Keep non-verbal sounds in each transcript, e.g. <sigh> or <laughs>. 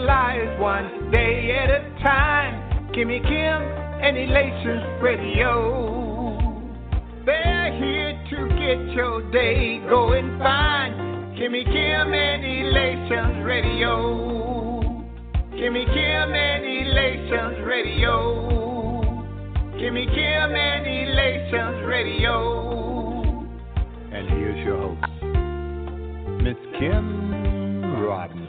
lies one day at a time. Kimmy Kim and Elations Radio. They're here to get your day going fine. Kimmy Kim and Elations Radio. Kimmy Kim and Elations Radio. Kimmy Kim and Elations Radio. And here's your host, Miss Kim Rodman.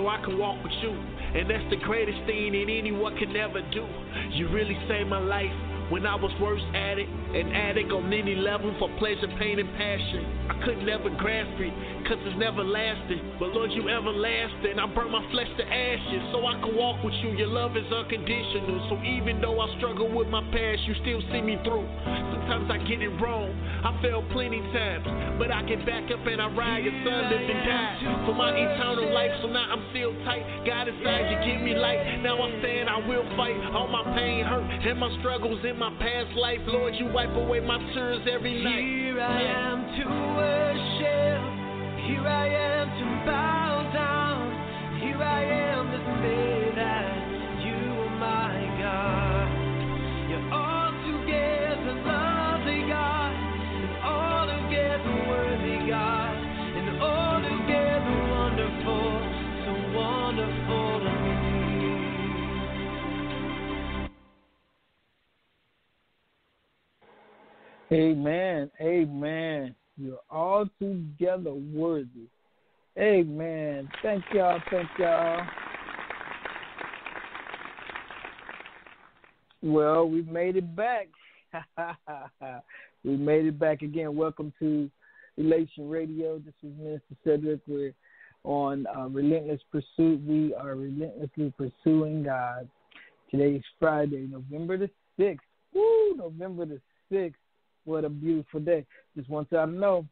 so I can walk with you. And that's the greatest thing that anyone can ever do. You really saved my life when I was worst at it, an addict on any level for pleasure, pain, and passion could never grasp it, cause it's never lasting. But Lord, you everlasting. I burn my flesh to ashes so I can walk with you. Your love is unconditional. So even though I struggle with my past, you still see me through. Sometimes I get it wrong. I fail plenty times, but I get back up and I ride. Your son lived and died for my eternal life. So now I'm still tight. God inside, you give me light. Now I'm saying I will fight. All my pain, hurt, and my struggles in my past life. Lord, you wipe away my tears every night. Here I am to worship. Here I am to bow down. Here I am to say that you are my God. You're altogether lovely God, and altogether worthy God, and altogether wonderful, so wonderful to me. Amen. Amen. You're all together worthy. Amen. Thank y'all. Thank y'all. Well, we made it back. <laughs> we made it back again. Welcome to Elation Radio. This is Minister Sedric. We're on uh, Relentless Pursuit. We are relentlessly pursuing God. Today is Friday, November the 6th. Woo, November the 6th. What a beautiful day. Just want y'all to know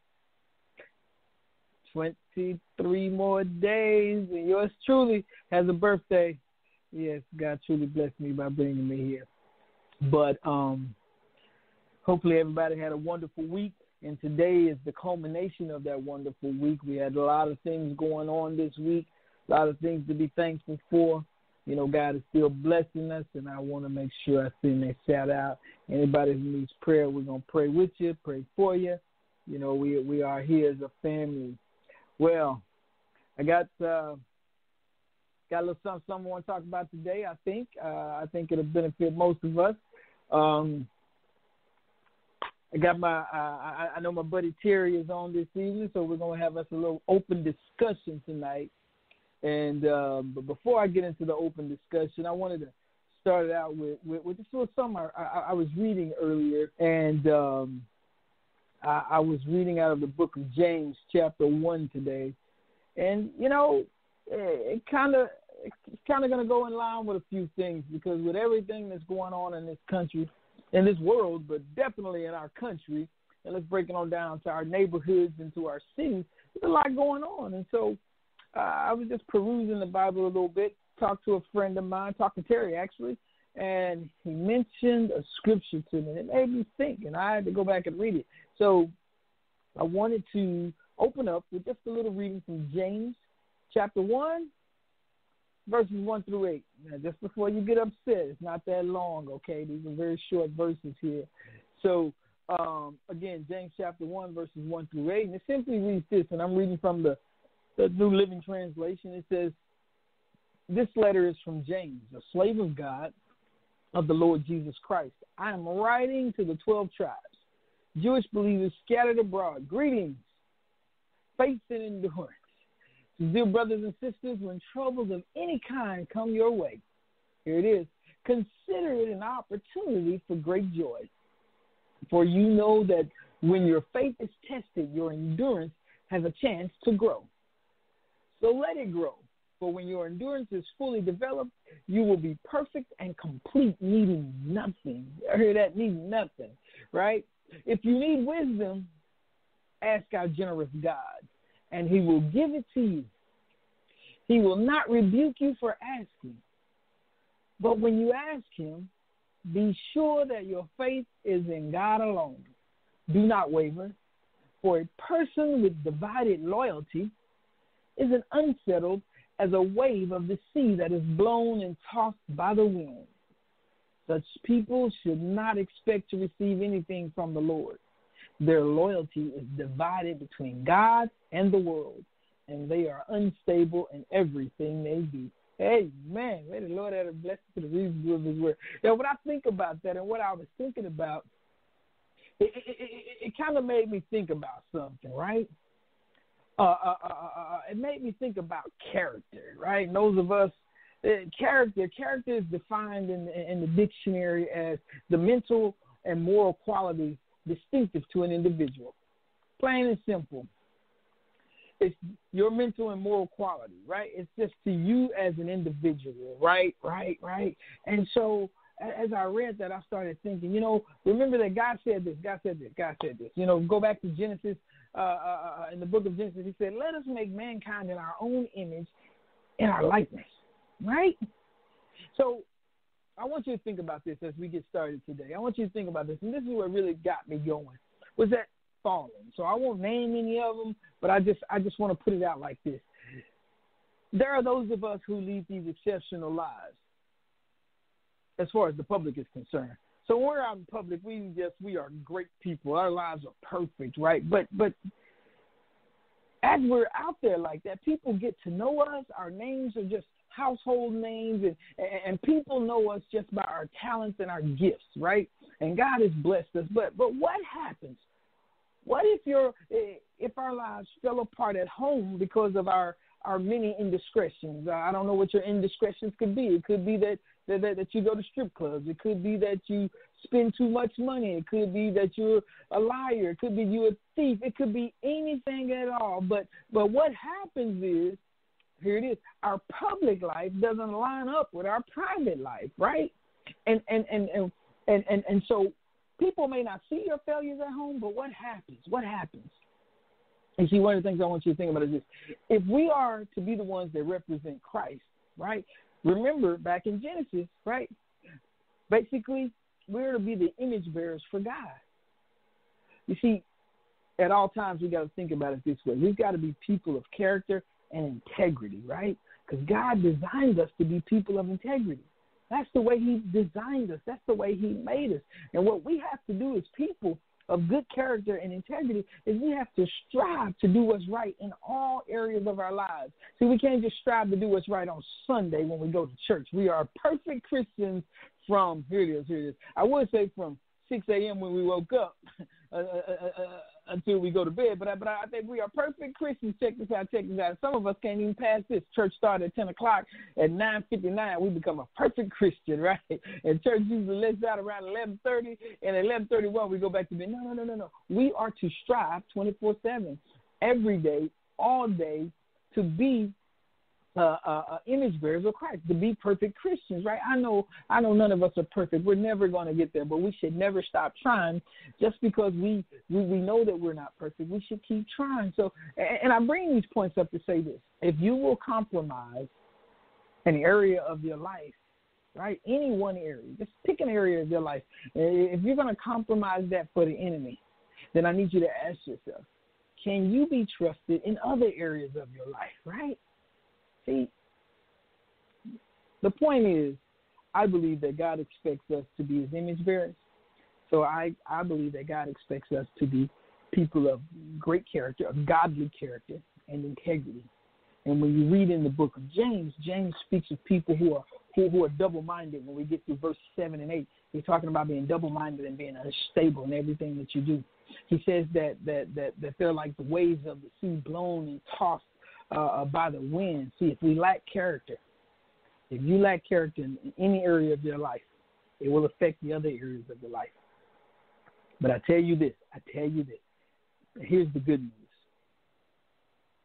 23 more days, and yours truly has a birthday. Yes, God truly blessed me by bringing me here. But um, hopefully, everybody had a wonderful week. And today is the culmination of that wonderful week. We had a lot of things going on this week, a lot of things to be thankful for. You know, God is still blessing us, and I want to make sure I send that shout out. Anybody who needs prayer, we're gonna pray with you, pray for you. You know, we we are here as a family. Well, I got uh, got a little something, something I want to talk about today. I think uh, I think it'll benefit most of us. Um, I got my uh, I, I know my buddy Terry is on this evening, so we're gonna have us a little open discussion tonight. And uh, but before I get into the open discussion, I wanted to start it out with with, with just a little something I, I, I was reading earlier, and um, I, I was reading out of the book of James, chapter one today, and you know, it kind of it's kind of going to go in line with a few things because with everything that's going on in this country, in this world, but definitely in our country, and let's break it on down to our neighborhoods and to our cities, there's a lot going on, and so uh, I was just perusing the Bible a little bit, talked to a friend of mine, talked to Terry actually, and he mentioned a scripture to me. It made me think, and I had to go back and read it. So I wanted to open up with just a little reading from James chapter 1, verses 1 through 8. Now, just before you get upset, it's not that long, okay? These are very short verses here. So, um, again, James chapter 1, verses 1 through 8. And it simply reads this, and I'm reading from the, the New Living Translation. It says, This letter is from James, a slave of God, of the Lord Jesus Christ. I am writing to the 12 tribes, Jewish believers scattered abroad. Greetings, faith and endurance. Dear brothers and sisters, when troubles of any kind come your way, here it is, consider it an opportunity for great joy. For you know that when your faith is tested, your endurance has a chance to grow. So let it grow. For when your endurance is fully developed, you will be perfect and complete, needing nothing. I hear that, needing nothing, right? If you need wisdom, ask our generous God, and He will give it to you. He will not rebuke you for asking. But when you ask Him, be sure that your faith is in God alone. Do not waver, for a person with divided loyalty is an unsettled as a wave of the sea that is blown and tossed by the wind. Such people should not expect to receive anything from the Lord. Their loyalty is divided between God and the world, and they are unstable in everything they do. Amen. May the Lord add a blessing to the reason of His word. Now, when I think about that and what I was thinking about, it, it, it, it kind of made me think about something, right? Uh, uh, uh, uh, it made me think about character, right? And those of us, character, character is defined in, in the dictionary as the mental and moral qualities distinctive to an individual. Plain and simple. It's your mental and moral quality, right? It's just to you as an individual, right? Right, right. And so as I read that, I started thinking, you know, remember that God said this, God said this, God said this. You know, go back to Genesis, uh, uh, uh in the book of Genesis, he said, let us make mankind in our own image, in our likeness, right? So I want you to think about this as we get started today. I want you to think about this, and this is what really got me going. Was that fallen? So I won't name any of them, but I just I just want to put it out like this. There are those of us who lead these exceptional lives, as far as the public is concerned. So when we're out in public, we just we are great people. Our lives are perfect, right? But but as we're out there like that, people get to know us. Our names are just household names, and, and people know us just by our talents and our gifts, right? And God has blessed us. But but what happens? What if your eh, if our lives fell apart at home because of our our many indiscretions? I don't know what your indiscretions could be. It could be that that, that, that you go to strip clubs. It could be that you spend too much money. It could be that you're a liar. It could be you're a thief. It could be anything at all. But but what happens is here it is. Our public life doesn't line up with our private life, right? And and and and and and, and so people may not see your failures at home, but what happens? What happens? And see, one of the things I want you to think about is this: if we are to be the ones that represent Christ, right? Remember back in Genesis, right? Basically, we're to be the image bearers for God. You see, at all times we got to think about it this way: we've got to be people of character and integrity, right? Because God designed us to be people of integrity. That's the way He designed us. That's the way He made us. And what we have to do as people of good character and integrity is we have to strive to do what's right in all areas of our lives. See, we can't just strive to do what's right on Sunday when we go to church. We are perfect Christians from, here it is, here it is. I would say from 6 a.m. when we woke up. Uh, uh, uh, until we go to bed. But I, but I think we are perfect Christians. Check this out. Check this out. Some of us can't even pass this. Church started at ten o'clock. At nine fifty nine, we become a perfect Christian, <laughs> right? And church usually lets out around eleven thirty, and at eleven thirty one, we go back to bed. No, no, no, no, no. We are to strive twenty four seven, every day, all day, to be uh, uh, uh, image bearers of Christ, to be perfect Christians, right? I know, I know, none of us are perfect. We're never going to get there, but we should never stop trying. Just because we, we we know that we're not perfect, we should keep trying. So, and, and I bring these points up to say this: if you will compromise an area of your life, right, any one area, just pick an area of your life. If you're going to compromise that for the enemy, then I need you to ask yourself: Can you be trusted in other areas of your life, right? See, the point is, I believe that God expects us to be His image bearers. So I, I believe that God expects us to be people of great character, of godly character and integrity. And when you read in the book of James, James speaks of people who are who, who are double minded. When we get to verse seven and eight, he's talking about being double minded and being unstable in everything that you do. He says that that that that they're like the waves of the sea blown and tossed uh, uh, by the wind. See, if we lack character, if you lack character in, any area of your life, it will affect the other areas of your life. But I tell you this, I tell you this. Here's the good news.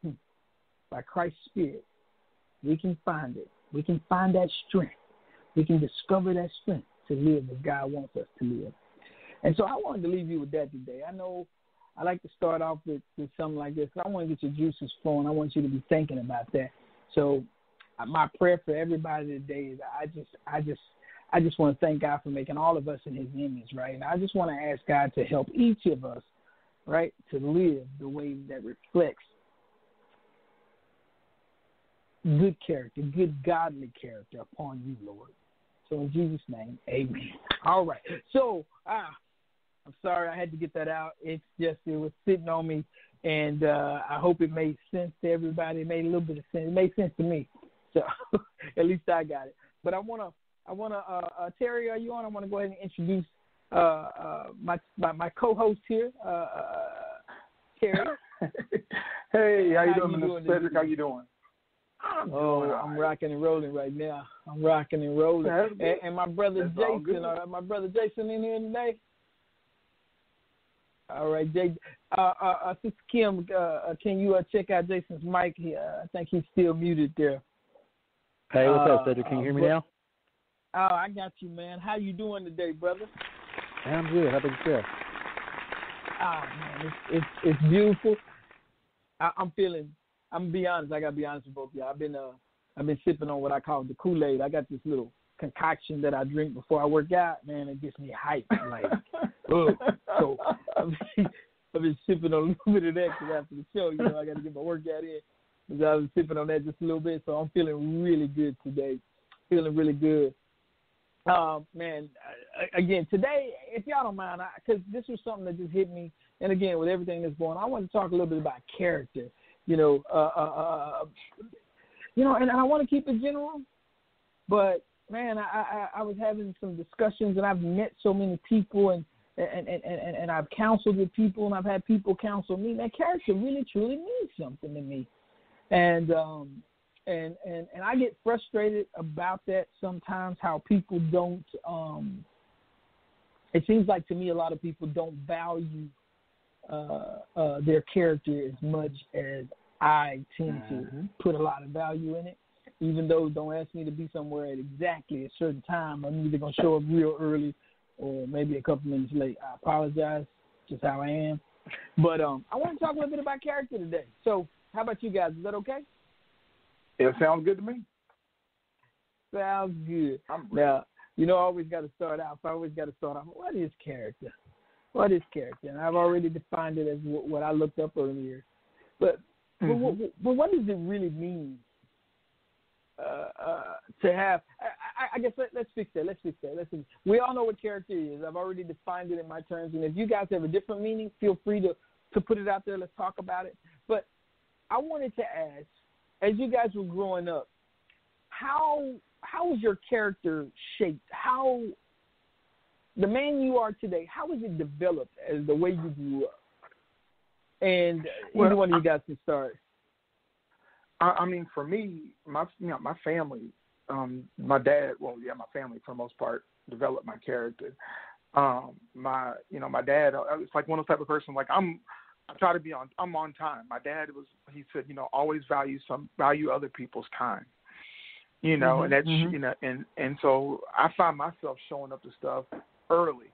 Hmm. By Christ's Spirit, we can find it. We can find that strength. We can discover that strength to live as God wants us to live. And so I wanted to leave you with that today. I know I like to start off with, with something like this. I want to get your juices flowing. I want you to be thinking about that. So, uh, my prayer for everybody today is I just, I just, I just want to thank God for making all of us in His image, right? And I just want to ask God to help each of us, right, to live the way that reflects good character, good godly character upon you, Lord. So in Jesus' name, Amen. All right. So, ah. I'm sorry I had to get that out. It's just it was sitting on me, and uh, I hope it made sense to everybody. It made a little bit of sense. It made sense to me, so <laughs> at least I got it. But I wanna, I wanna, uh, uh, Terry, are you on? I wanna go ahead and introduce uh, uh, my, my my co-host here, uh, uh Terry. <laughs> hey, how you how doing, Mr. Sedric? How you doing? I'm oh, I'm rocking and rolling right now. I'm rocking and rolling. And, and, my brother That's Jason, uh, my brother Jason in here today. All right, Jay. Uh, uh, uh, Sister Kim, uh, uh can you uh, check out Jason's mic? Uh, I think he's still muted there. Hey, what's up, Sedric? Can you hear me now? Oh, I got you, man. How you doing today, brother? I'm good. How about yourself? Ah, man, it's it's, it's beautiful. I, I'm feeling. I'm gonna be honest. I gotta be honest with both of you. I've been uh, I've been sipping on what I call the Kool Aid. I got this little concoction that I drink before I work out. Man, it gets me hyped. Like, <laughs> ugh. <laughs> so I've been, I've been sipping on a little bit of that because after the show, you know, I got to get my workout in. So I was sipping on that just a little bit, so I'm feeling really good today. Feeling really good. Um, man, again today, if y'all don't mind, because this was something that just hit me, and again with everything that's going, on, I want to talk a little bit about character. You know, uh, uh, uh, you know, and, and I want to keep it general, but man, I, I I was having some discussions, and I've met so many people, and and, and, and, and I've counseled with people and I've had people counsel me. That character really truly means something to me. And um and, and, and I get frustrated about that sometimes how people don't um it seems like to me a lot of people don't value uh, uh, their character as much as I tend mm-hmm. to put a lot of value in it. Even though don't ask me to be somewhere at exactly a certain time, I'm either gonna show up real early or maybe a couple minutes late. I apologize, just how I am. But um, I want to talk a little bit about character today. So, how about you guys? Is that okay? It sounds good to me. Sounds good. Now, you know, I always got to start out. I always got to start off. What is character? What is character? And I've already defined it as what I looked up earlier. But, mm-hmm. but, but, but what does it really mean Uh, uh, to have. I, I guess let, us fix that. Let's fix that. Let's. Fix, we all know what character is. I've already defined it in my terms, and if you guys have a different meaning, feel free to to put it out there. Let's talk about it. But I wanted to ask, as you guys were growing up, how how was your character shaped? How the man you are today, how was it developed as the way you grew up? And well, either one of you guys can start. I, I mean, for me, my you know my family, um, my dad, well, yeah, my family for the most part developed my character. Um, my you know my dad, uh, it's like one of the type of person like I'm. I try to be on. I'm on time. My dad was. He said, you know, always value some value other people's time. You know, mm-hmm, and that's mm-hmm. you know, and and so I find myself showing up to stuff early,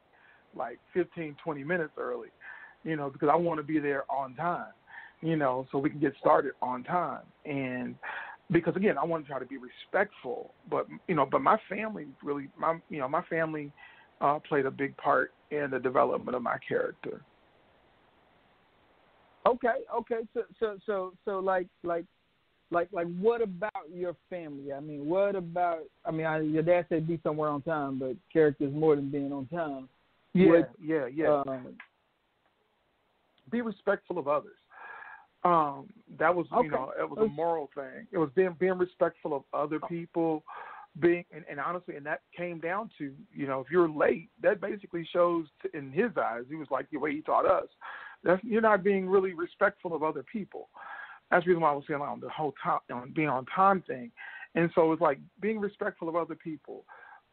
like 15, 20 minutes early. You know, because I want to be there on time you know, so we can get started on time. And because again, I want to try to be respectful, but you know, but my family really, my you know, my family uh, played a big part in the development of my character. Okay, okay, so so so so like like like like what about your family? I mean, what about? I mean, I, your dad said be somewhere on time, but character is more than being on time. Yeah, what, yeah, yeah. Uh, be respectful of others um that was okay. you know it was a moral thing. It was being being respectful of other people being and, and honestly and that came down to you know if you're late that basically shows to, in his eyes he was like the way he taught us. That you're not being really respectful of other people. That's the reason why i was saying on the whole time on being on time thing. And so it's like being respectful of other people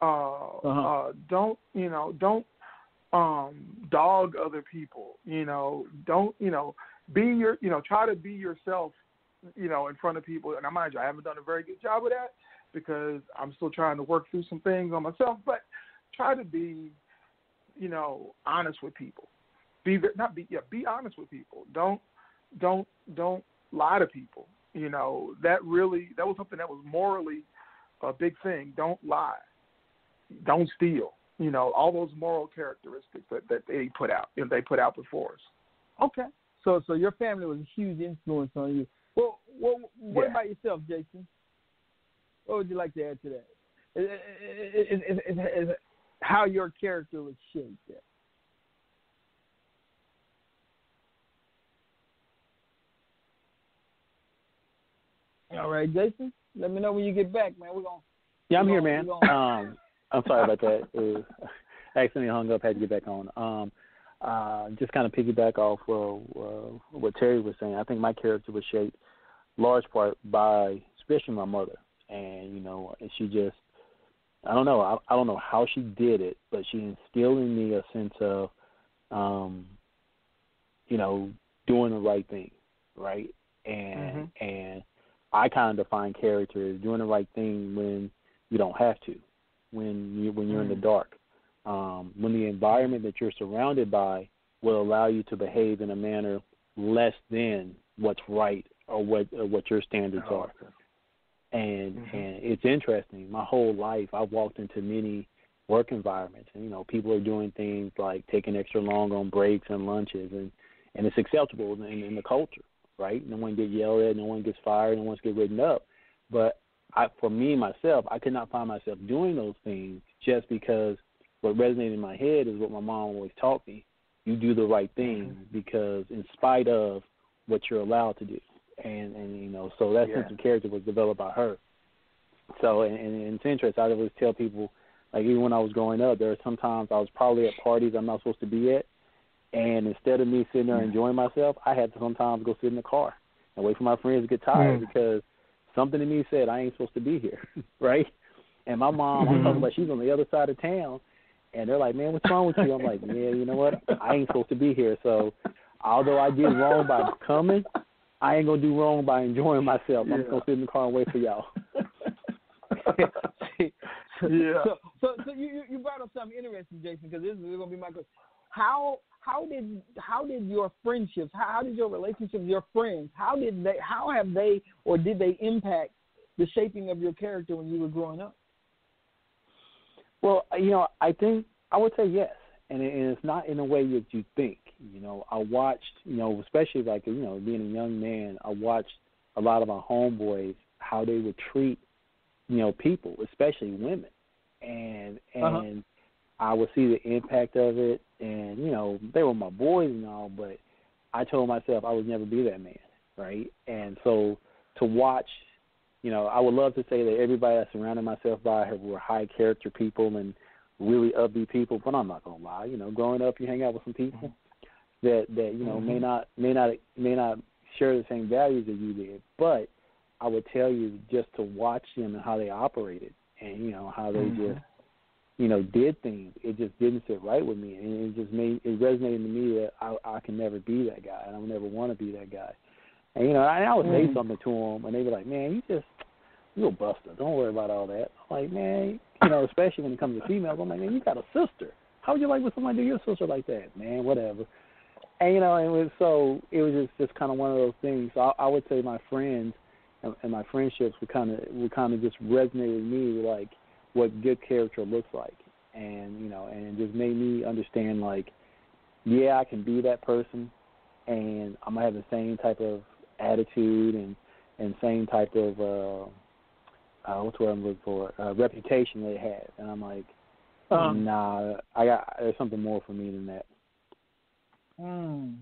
uh uh-huh. uh don't you know don't um dog other people you know don't you know be your, you know, try to be yourself, you know, in front of people. And I mind you, I haven't done a very good job of that because I'm still trying to work through some things on myself. But try to be, you know, honest with people. Be not be yeah, be honest with people. Don't don't don't lie to people. You know that really that was something that was morally a big thing. Don't lie. Don't steal. You know all those moral characteristics that that they put out. You know, they put out before us. Okay, so so your family was a huge influence on you. Well, well what yeah. about yourself, Jason? What would you like to add to that? Is, is, is, how your character was shaped. All right, Jason. Let me know when you get back, man. We're gonna. Yeah, I'm here, man. Gonna... Um, I'm sorry about that. <laughs> I <laughs> accidentally hung up. Had to get back on. Um, uh, just kind of piggyback off uh, uh, what Terry was saying. I think my character was shaped large part by, especially my mother, and you know, and she just, I don't know, I, I don't know how she did it, but she instilled in me a sense of, um, you know, doing the right thing, right? And Mhm. and I kind of define character as doing the right thing when you don't have to, when you when you're in the Mm. dark, um, when the environment that you're surrounded by will allow you to behave in a manner less than what's right or what or what your standards Oh, are. And Mhm. and it's interesting. My whole life, I've walked into many work environments, and you know, people are doing things like taking extra long on breaks and lunches, and and it's acceptable in, in the culture, right? No one gets yelled at, no one gets fired, no one gets written up. But I, for me myself, I could not find myself doing those things just because what resonated in my head is what my mom always taught me: you do the right thing mm-hmm. because, in spite of what you're allowed to do, and and you know, so that Yeah. sense of character was developed by her. So, and, and it's interesting. I always tell people, like even when I was growing up, there were sometimes I was probably at parties I'm not supposed to be at, and instead of me sitting there mm-hmm. enjoying myself, I had to sometimes go sit in the car and wait for my friends to get tired Mm. because something in me said I ain't supposed to be here, <laughs> right? And my mom, I'm talking mm-hmm. about, she's on the other side of town, and they're like, "Man, what's wrong with you?" I'm like, "Yeah, you know what? I ain't supposed to be here." So, although I did wrong by coming, I ain't gonna do wrong by enjoying myself. I'm Yeah. just gonna sit in the car and wait for y'all. <laughs> Yeah. So, so, so you you- you brought up something interesting, Jason, because this is going to be my question. How how did how did your friendships, how, how did your relationships, with your friends, how did they, how have they, or did they impact the shaping of your character when you were growing up? Well, you know, I think I would say yes, and, it, and it's not in a way that you think. You know, I watched, you know, especially like you know, being a young man, I watched a lot of my homeboys how they would treat, you know, people, especially women, and and Uh-huh. I would see the impact of it, and you know, they were my boys and all, but I told myself I would never be that man, right? And so to watch you know, I would love to say that everybody I surrounded myself by were high character people and really upbeat people, but I'm not gonna lie. You know, growing up, you hang out with some people that that you know may not may not may not share the same values that you did, but I would tell you just to watch them and how they operated, and you know how they Mhm. just you know did things. It just didn't sit right with me, and it just made it resonated to me that I I can never be that guy, and I will never want to be that guy. And you know, I, I would say Mhm. something to them, and they'd be like, "Man, you just you're a buster. Don't worry about all that." I'm like, man, you know, especially when it comes to females, I'm like, man, you got a sister. How would you like with somebody do your sister like that, man? Whatever. And you know, it was so it was just just kind of one of those things. So I, I would say my friends and, and my friendships would kind of would kind of just resonate with me like what good character looks like, and you know, and it just made me understand like, yeah, I can be that person, and I'm gonna have the same type of attitude and and same type of uh, uh what's what I'm looking for uh, reputation they had, and I'm like, Uh-huh. nah, I got there's something more for me than that. Mm,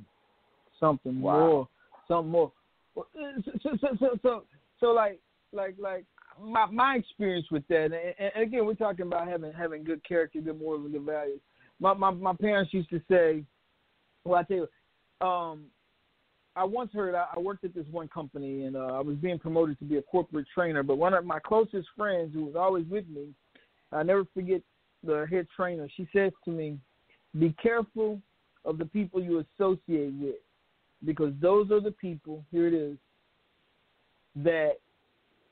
something Wow. more, something more. Uh, So, so, so, so, so, so like, like, like my my experience with that, and, and again, we're talking about having having good character, good morals, and good values. My my my parents used to say, well, I tell you, um, I once heard I, I worked at this one company, and uh, I was being promoted to be a corporate trainer. But one of my closest friends, who was always with me, I never forget the head trainer. She says to me, "Be careful of the people you associate with, because those are the people. Here it is. That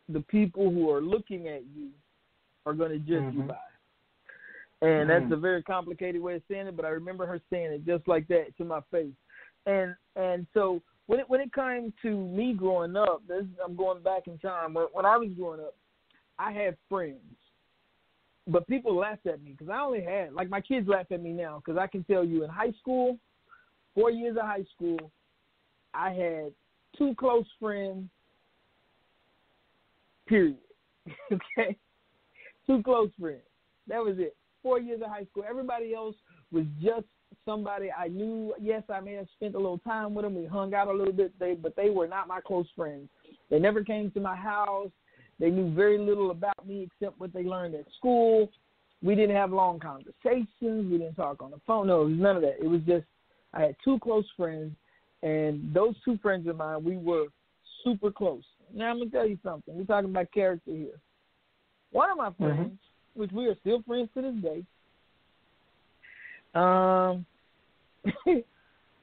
the people who are looking at you are going to judge you Mhm. by." And that's Mhm. a very complicated way of saying it, but I remember her saying it just like that to my face. And and so when it when it came to me growing up, this I'm going back in time. When when I was growing up, I had friends, but people laughed at me because I only had like my kids laugh at me now because I can tell you in high school, four years of high school, I had two close friends. Period. <laughs> okay, two close friends. That was it. Four years of high school. Everybody else was just somebody I knew. Yes, I may have spent a little time with them. We hung out a little bit, they, but they were not my close friends. They never came to my house. They knew very little about me except what they learned at school. We didn't have long conversations. We didn't talk on the phone. No, it was none of that. It was just I had two close friends, and those two friends of mine, we were super close. Now I'm gonna tell you something. We're talking about character here. One of my friends, which we are still friends to this day, um, <laughs>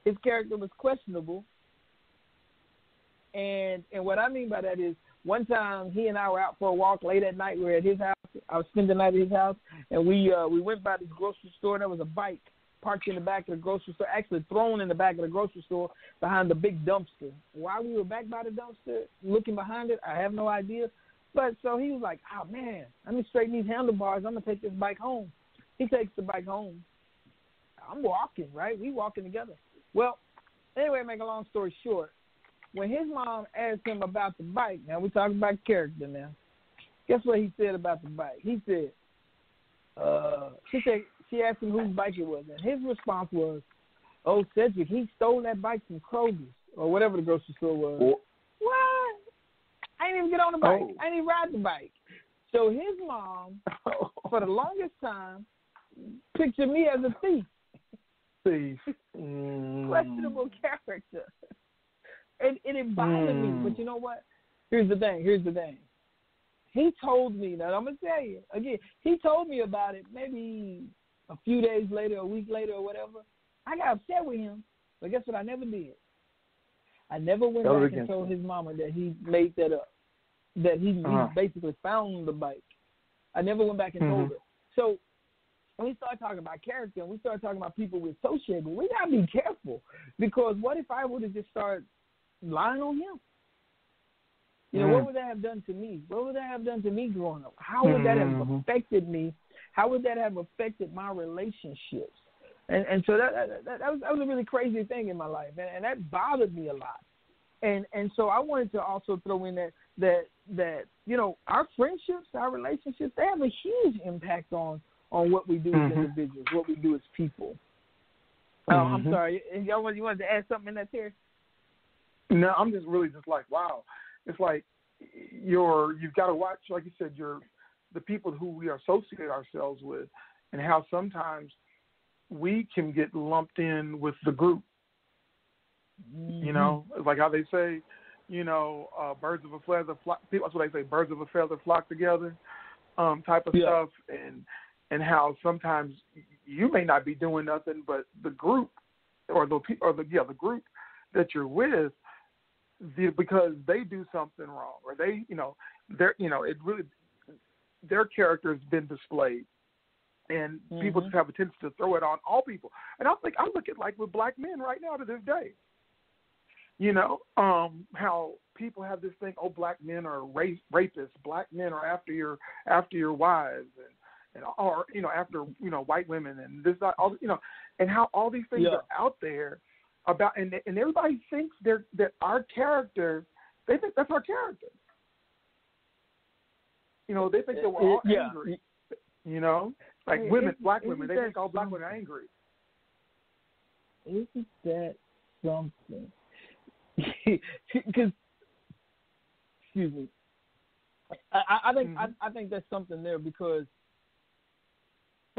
his character was questionable. And and what I mean by that is one time he and I were out for a walk late at night. We were at his house. I was spending the night at his house, and we uh, we went by this grocery store. There was a bike parked in the back of the grocery store, actually thrown in the back of the grocery store behind the big dumpster. Why we were back by the dumpster looking behind it, I have no idea. But so he was like, "Oh man, let me straighten these handlebars. I'm gonna take this bike home." He takes the bike home. I'm walking, right? We walking together. Well, anyway, make a long story short, when his mom asked him about the bike, now we're talking about character now. Guess what he said about the bike? He said, uh, she said she asked him whose bike it was, and his response was, "Oh, Sedric, he stole that bike from Kroger's or whatever the grocery store was." What? I didn't even get on the bike. Oh. I didn't even ride the bike. So his mom, <laughs> for the longest time, pictured me as a thief, thief. <laughs> Mm. questionable character, and, and it bothered me. Mm. But you know what? Here's the thing. Here's the thing. He told me that I'm gonna tell you again. He told me about it maybe a few days later, a week later, or whatever. I got upset with him, but guess what? I never did. I never went was back and told him. his mama that he made that up. That he, Uh-huh. he basically found the bike. I never went back and Mhm. told her. So when we start talking about character and we start talking about people we associate with, we gotta be careful because what if I would have just started lying on him? You know, what Mm. would that have done to me? What would that have done to me growing up? How would that have Mhm. affected me? How would that have affected my relationships? And and so that that, that, that was that was a really crazy thing in my life, and, and that bothered me a lot. And and so I wanted to also throw in that that that you know our friendships, our relationships, they have a huge impact on on what we do as Mhm. individuals, what we do as people. Oh, I'm Mhm. sorry. And Y'all want- you wanted to add something in that, Terry? No, I'm just really just like, wow. It's like you're you've got to watch, like you said, you're the people who we associate ourselves with, and how sometimes we can get lumped in with the group. Mm-hmm. You know, it's like how they say, you know, uh, birds of a feather flock. People, that's what they say, birds of a feather flock together, um, type of Yeah. stuff, and and how sometimes you may not be doing nothing, but the group or the pe- or the yeah the group that you're with, the, because they do something wrong or they you know they're you know it really their character has been displayed. And people Mhm. just have a tendency to throw it on all people. And I think I look at like with black men right now to this day you know um how people have this thing oh black men are rape, rapists black men are after your after your wives and and or you know after you know white women and this all you know and how all these things Yeah. are out there about and and everybody thinks they're that our character they think that's our character you know they think that we're all yeah. angry you know like Hey, women black women they think all black something? women are angry Isn't that something? <laughs> Because, excuse me, I, I- think Mhm. I, I think that's something there because,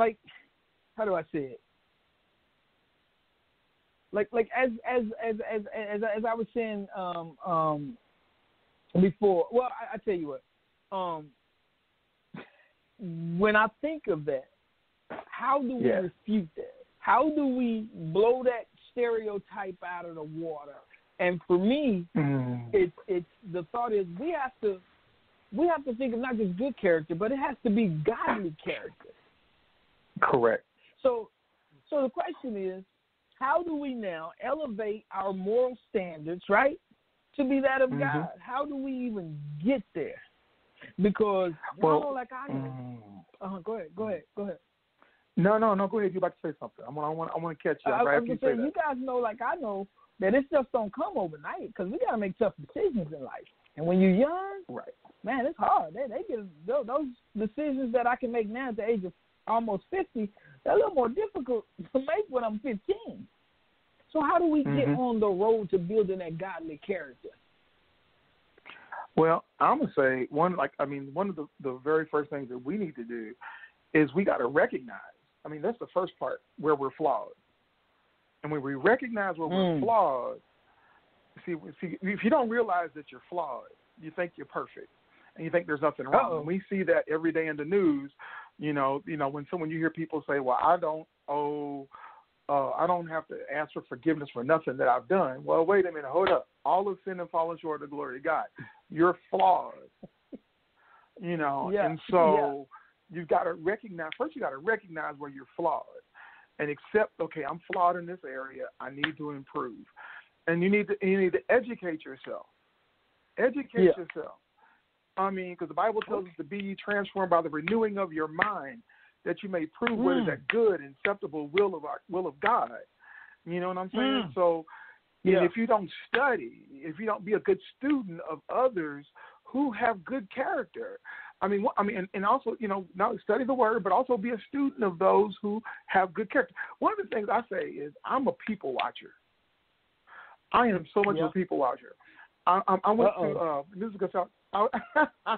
like, how do I say it? Like, like as as as as as, as I was saying um um before. Well, I, I tell you what, um, when I think of that, how do we Yeah. refute that? How do we blow that stereotype out of the water? And for me, it's it's the thought is we have to we have to think of not just good character, but it has to be godly character. Correct So so the question is, how do we now elevate our moral standards, right, to be that of Mhm. God? How do we even get there? Because Well, y'all know like I. Mm. Uh-huh, go ahead, go ahead, go ahead. No, no, no. Go ahead. You're about to say something. I want, I want, I want to catch you. I, right I after was you gonna say say, that. you guys know, like I know, that this stuff don't come overnight because we got to make tough decisions in life. And when you're young, Right. man, it's hard. They they get those, those decisions that I can make now at the age of almost fifty. They're a little more difficult <laughs> to make when I'm fifteen. So how do we get Mhm. on the road to building that godly character? Well, I'm gonna say one. Like, I mean, one of the the very first things that we need to do is we got to recognize. I mean, that's the first part where we're flawed. And when we recognize where we're Mm. flawed, see, see, if you don't realize that you're flawed, you think you're perfect, and you think there's nothing wrong. Uh-oh. And we see that every day in the news. You know, you know when someone you hear people say, "Well, I don't owe uh, I don't have to ask for forgiveness for nothing that I've done. Well, wait a minute, hold up. All of sin and fallen short of the glory of God. You're flawed. <laughs> You know, Yeah, and so you've got to recognize first. You got to recognize where you're flawed, and accept. Okay, I'm flawed in this area. I need to improve, and you need to you need to educate yourself. Educate Yeah. yourself. I mean, because the Bible tells us to be transformed by the renewing of your mind, that you may prove what is Mm. that good and acceptable will of our will of God. You know what I'm saying? Mm. So, Yeah. if you don't study, if you don't be a good student of others who have good character, I mean, I mean, and, and also, you know, not only study the word, but also be a student of those who have good character. One of the things I say is, I'm a people watcher. I am so much Yeah. of a people watcher. I, I, I went to Uh-oh. uh, this is gonna sound. I, <laughs>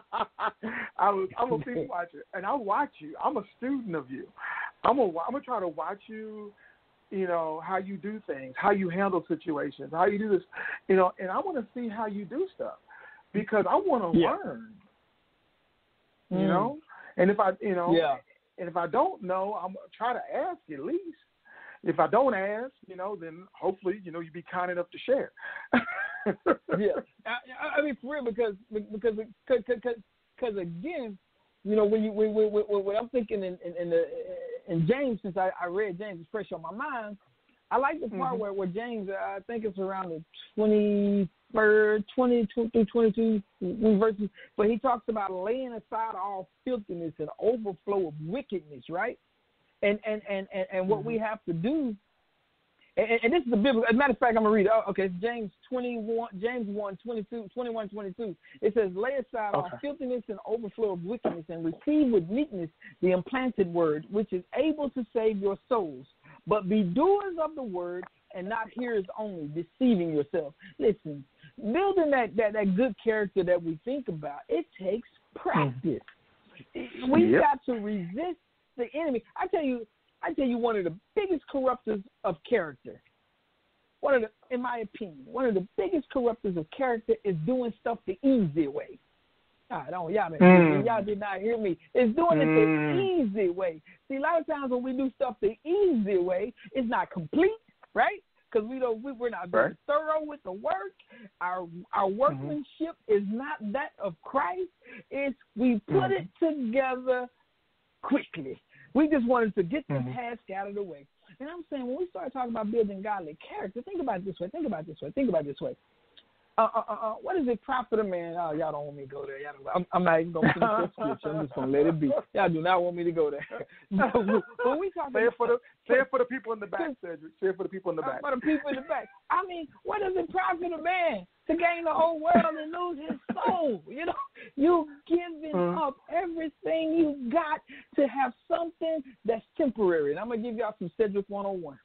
I was I'm a <laughs> people watcher, and I watch you. I'm a student of you. I'm a I'm gonna try to watch you. You know how you do things, how you handle situations, how you do this. You know, and I want to see how you do stuff because I want to Yeah. learn. Mm. You know, and if I you know Yeah. and if I don't know, I'm gonna try to ask at least. If I don't ask, you know, then hopefully, you know, you'd be kind enough to share. <laughs> yeah, <laughs> I, I- mean for real because because because again, you know when you when, when, when, when I'm thinking in in, in the in James since I, I read James it's fresh on my mind. I like the part Mhm. where where James uh, I think it's around the twenty third twenty two through twenty two mm-hmm, verses, but he talks about laying aside all filthiness and overflow of wickedness, right? And and and and, and what we mm-hmm. have to do and, and this is the biblical. As a matter of fact, I'm gonna read it. Oh, okay, it's James 21, James 1, 22, 21, 22. It says, "Lay aside all filthiness and overflow of wickedness, and receive with meekness the implanted word, which is able to save your souls. But be doers of the word, and not hearers only, deceiving yourself." Listen, building that that that good character that we think about, it takes hmm. practice. We've Yep. got to resist the enemy. I tell you, I tell you, one of the biggest corruptors of character. One of the, in my opinion, one of the biggest corruptors of character is doing stuff the easy way. I don't, y'all, hear me. Mm. y'all did not hear me. It's doing it Mm. the easy way. See, a lot of times when we do stuff the easy way, it's not complete, right? Because we don't, we, we're not very Right. thorough with the work. Our our workmanship is not that of Christ. It's we put Mhm. it together quickly. We just wanted to get the Mhm. task out of the way. And I'm saying when we start talking about building godly character, think about it this way. Think about it this way. Think about it this way. Uh, uh, uh, uh, what does it profit a man? Oh, y'all don't want me to go there. Y'all don't, I'm, I'm not even going to finish that scripture. I'm just going to let it be. Y'all do not want me to go there. <laughs> But <laughs> when we talk say it for the <laughs> say it for the people in the back, Sedric. Say it for the people in the back. for the people in the back. I mean, what does it profit a man to gain the whole world and lose his soul? You know, you giving Mhm. up everything you got to have something that's temporary. And I'm gonna give y'all some Sedric 101.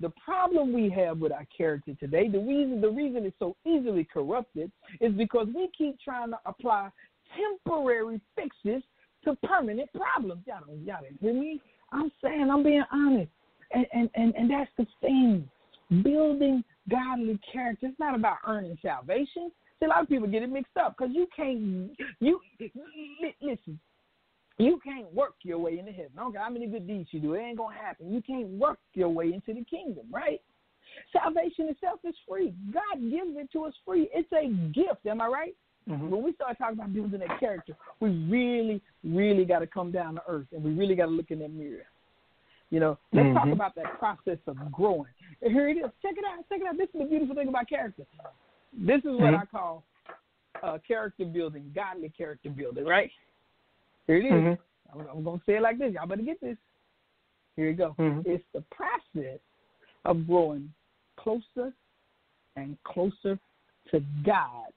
The problem we have with our character today, the reason the reason it's so easily corrupted, is because we keep trying to apply temporary fixes to permanent problems. Y'all don't y'all didn't hear me? I'm saying I'm being honest. And and, and, and that's the thing. Building godly character. It's not about earning salvation. See, a lot of people get it mixed up because you can't. You li- listen. You can't work your way into heaven. I don't care how many good deeds you do. It ain't gonna happen. You can't work your way into the kingdom, right? Salvation itself is free. God gives it to us free. It's a gift. Am I right? Mhm. When we start talking about building that character, we really, really got to come down to earth and we really got to look in that mirror. You know, let's talk Mhm. about that process of growing. And here it is. Check it out. Check it out. This is the beautiful thing about character. This is what Mhm. I call uh, character building, godly character building, right? Here it is. Mhm. I'm, I'm going to say it like this. Y'all better get this. Here you go. Mhm. It's the process of growing closer and closer to God,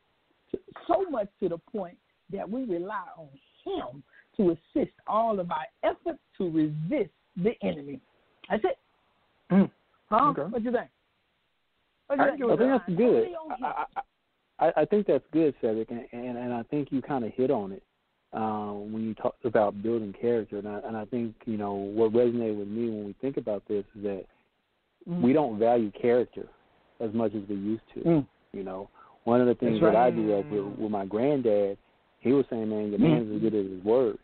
to, so much to the point that we rely on Him to assist all of our efforts to resist the enemy. That's it. Mm. Huh? Okay. What you think? What you I think? I think that's good. Only on Him. I, I, I, I think that's good, Sedric, and, and, and I think you kind of hit on it um, when you talked about building character. And I, and I think you know what resonated with me when we think about this is that Mm. we don't value character as much as we used to. Mm. You know, one of the things That's that I grew up with with my granddad, he was saying, "Man, your man's as good as his word,"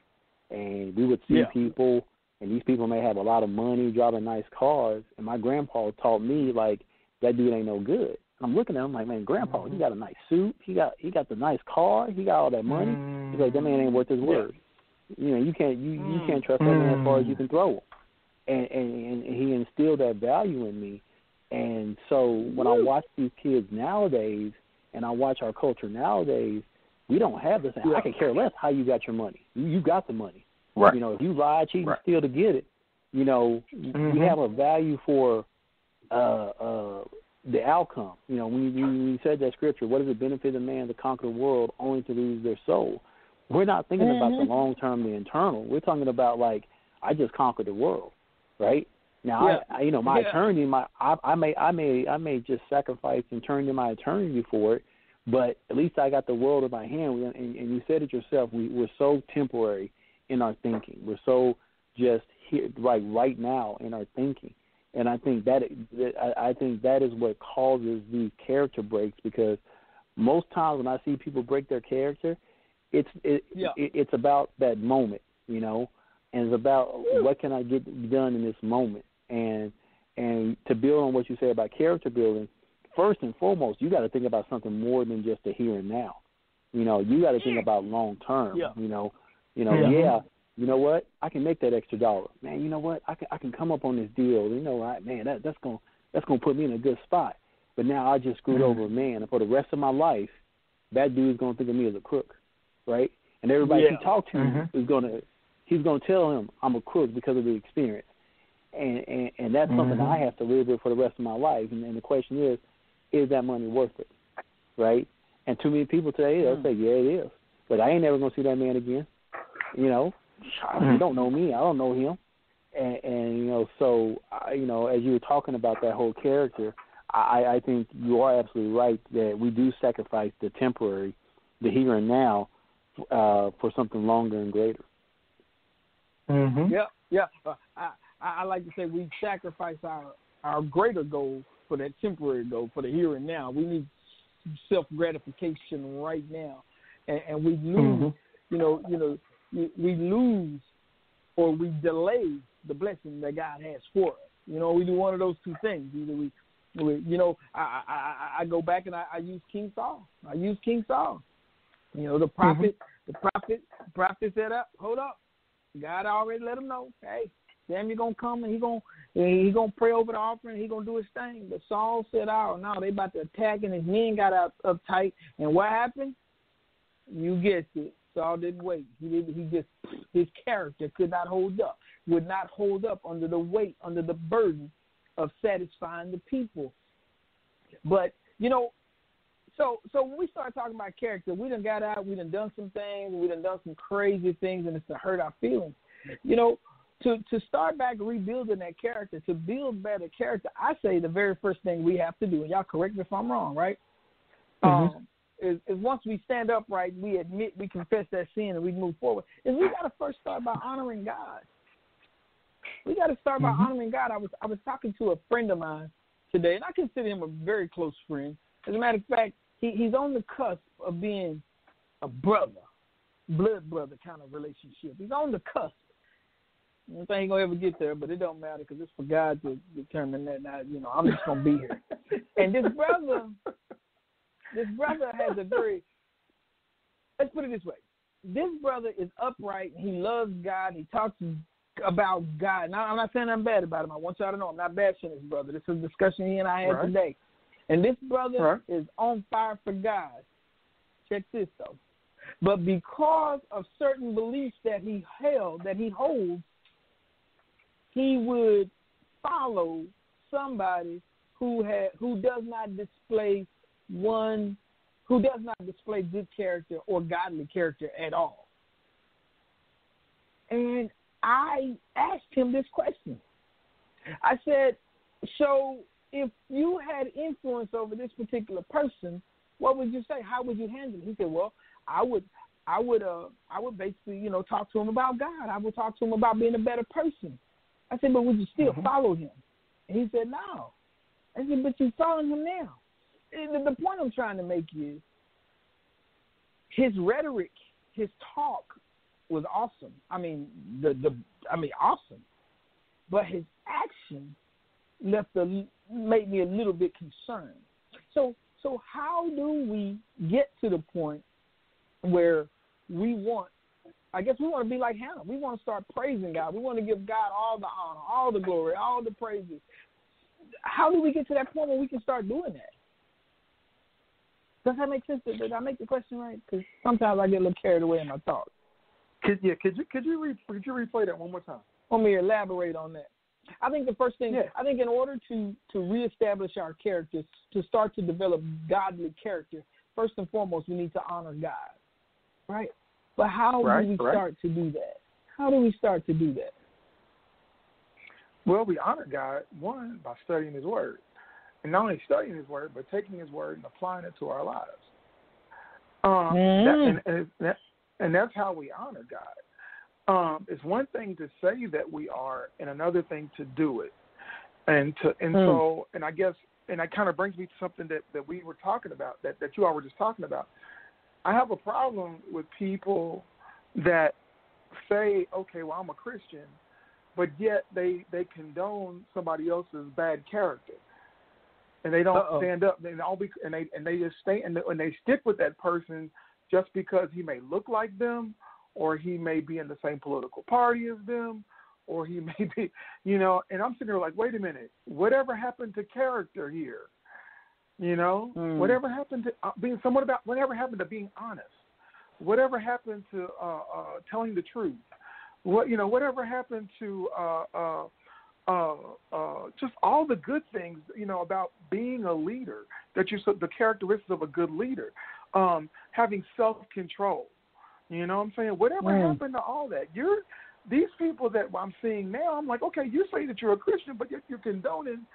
and we would see Yeah. people and these people may have a lot of money, driving nice cars, and my grandpa taught me like that dude ain't no good. I'm looking at him like, man, grandpa, Mm-hmm. he got a nice suit, he got he got the nice car, he got all that money. He's like, that man ain't worth his Mm-hmm. Yeah. word. You know, you can't you you Mm. can't trust that man as far as you Mm. can throw him. And and, and he instilled that value in me. And so when I watch these kids nowadays, and I watch our culture nowadays, we don't have this. Yeah. I could care less how you got your money. You, you got the money. Right. You know, if you lie, cheat, Right. steal to get it, you know, Mhm. we have a value for uh uh the outcome. You know, when you, when you said that scripture, what does it benefit a man to conquer the world only to lose their soul? We're not thinking about the mm-hmm. long term, the internal. We're talking about like I just conquered the world, right? Now, Yeah. I, I, you know, my Yeah. eternity, my I, I may, I may, I may just sacrifice and turn to my attorney for it, but at least I got the world in my hand. And, and you said it yourself. We, we're so temporary in our thinking. We're so just here, right, right now in our thinking. And I think that, I think that is what causes these character breaks because most times when I see people break their character, it's it, Yeah. it it's about that moment, you know, and it's about what can I get done in this moment, and and to build on what you say about character building, first and foremost, you got to think about something more than just the here and now. You know, you got to think about long term. Yeah. You know, you know, Yeah. yeah. You know what? I can make that extra dollar, man. You know what? I can I can come up on this deal. You know, right, man. That that's gonna that's gonna put me in a good spot. But now I just screwed Mhm. over a man, and for the rest of my life, that dude's gonna think of me as a crook, right? And everybody Yeah. he talked to Mhm. is gonna he's gonna tell him I'm a crook because of the experience, and and, and that's something Mhm. I have to live with for the rest of my life. And, and the question is, is that money worth it, right? And too many people today they'll Mm. say, yeah, it is, but I ain't never gonna see that man again. You know, you Mhm. don't know me, I don't know him, and, and you know, so I, you know, as you were talking about that whole character, I, I think you are absolutely right that we do sacrifice the temporary, the here and now, uh, for something longer and greater. Mm-hmm. Yeah, yeah. Uh, I, I I like to say we sacrifice our our greater goal for that temporary goal for the here and now. We need self gratification right now, and, and we lose. Mhm. You know, you know, we, we lose or we delay the blessing that God has for us. You know, we do one of those two things. Either we, we you know, I I, I, I go back and I, I use King Saul. I use King Saul. You know, the mm-hmm. prophet, the prophet, the prophet said, "Up, hold up." God already let him know, hey, Samuel gonna come and he gonna he gonna pray over the offering. He gonna do his thing. But Saul said, "Oh no, they about to attack," and his men got up uptight. And what happened? You guessed it. Saul didn't wait. He did. He just his character could not hold up. Would not hold up under the weight, under the burden of satisfying the people. But you know, so so when we start talking about character, we done got out, we done done some things, we done done some crazy things, and it's to hurt our feelings. You know, to to start back rebuilding that character, to build better character, I say the very first thing we have to do, and y'all correct me if I'm wrong, right? Mhm. Um, is, is once we stand upright, we admit, we confess that sin, and we move forward. Is we got to first start by honoring God. We got to start by Mhm. honoring God. I was I was talking to a friend of mine today, and I consider him a very close friend. As a matter of fact, he, he's on the cusp of being a brother, blood brother kind of relationship. He's on the cusp. I he's gonna ever get there, but it don't matter because it's for God to determine that. Now, you know, I'm just gonna be here. <laughs> and this brother, this brother has a very. Let's put it this way: this brother is upright. He loves God. He talks about God. Now, I'm not saying I'm bad about him. I want y'all to know I'm not bashing this brother. This is a discussion he and I had Right. today. And this brother is on fire for God. Check this though. But because of certain beliefs that he held, that he holds, he would follow somebody who had who does not display one who does not display good character or godly character at all. And I asked him this question. I said, So if you had influence over this particular person, what would you say? How would you handle it? He said, Well, I would I would uh I would basically, you know, talk to him about God. I would talk to him about being a better person. I said, But would you still Mhm. follow him? And he said, No. I said, But you're following him now. And the, the point I'm trying to make is his rhetoric, his talk was awesome. I mean, the the I mean, awesome. but his action left a made me a little bit concerned. So so how do we get to the point where we want I guess we want to be like Hannah. We want to start praising God. We want to give God all the honor, all the glory, all the praises. How do we get to that point where we can start doing that? Does that make sense? Did I make the question right? Because sometimes I get a little carried away in my thoughts. Could yeah, could you could you re, could you replay that one more time? Want me to elaborate on that? I think the first thing Yeah. I think in order to to reestablish our characters, to start to develop godly character, first and foremost we need to honor God. Right? But how Right, do we right. start to do that? How do we start to do that? Well, we honor God one by studying His Word, and not only studying His Word, but taking His Word and applying it to our lives. Um, Mm. that, and, and, that, and that's how we honor God. Um, it's one thing to say that we are, and another thing to do it. And to and Mm. so and I guess and that kind of brings me to something that that we were talking about that that you all were just talking about. I have a problem with people that say, okay, well I'm a Christian, but yet they they condone somebody else's bad character, and they don't Uh-oh. stand up. They all be, and they and they just stay and, and they stick with that person just because he may look like them, or he may be in the same political party as them, or he <laughs> may be, you know. And I'm sitting there like, wait a minute, whatever happened to character here? You know, Mm. whatever happened to uh, being someone about whatever happened to being honest? Whatever happened to uh, uh, telling the truth? What you know, whatever happened to uh, uh, uh, uh, just all the good things you know about being a leader? That you so the characteristics of a good leader, um, having self control. You know what I'm saying? Whatever Mm. happened to all that? You're these people that I'm seeing now. I'm like, okay, you say that you're a Christian, but yet you're condoning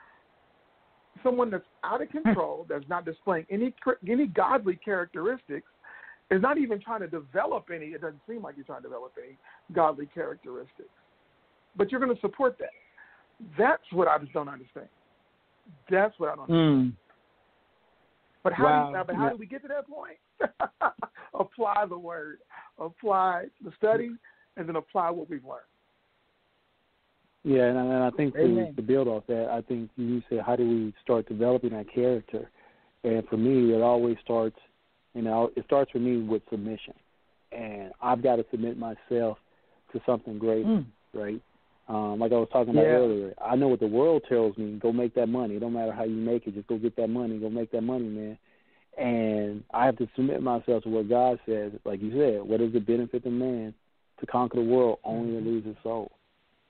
someone that's out of control, that's not displaying any any godly characteristics, is not even trying to develop any. It doesn't seem like you're trying to develop any godly characteristics, but you're going to support that. That's what I just don't understand. That's what I don't. understand. Mm. But how? Wow. Do, but how Yeah. do we get to that point? <laughs> apply the word, apply the study, and then apply what we've learned. Yeah, and, I- and I think to, to build off that, I think you said, how do we start developing that character? And for me, it always starts, you know, it starts for me with submission. And I've got to submit myself to something greater, Mm. right? Um, like I was talking about Yeah. earlier, I know what the world tells me: go make that money. It don't matter how you make it, just go get that money, go make that money, man. And I have to submit myself to what God says. Like you said, what does it benefit the man to conquer the world only to lose his soul?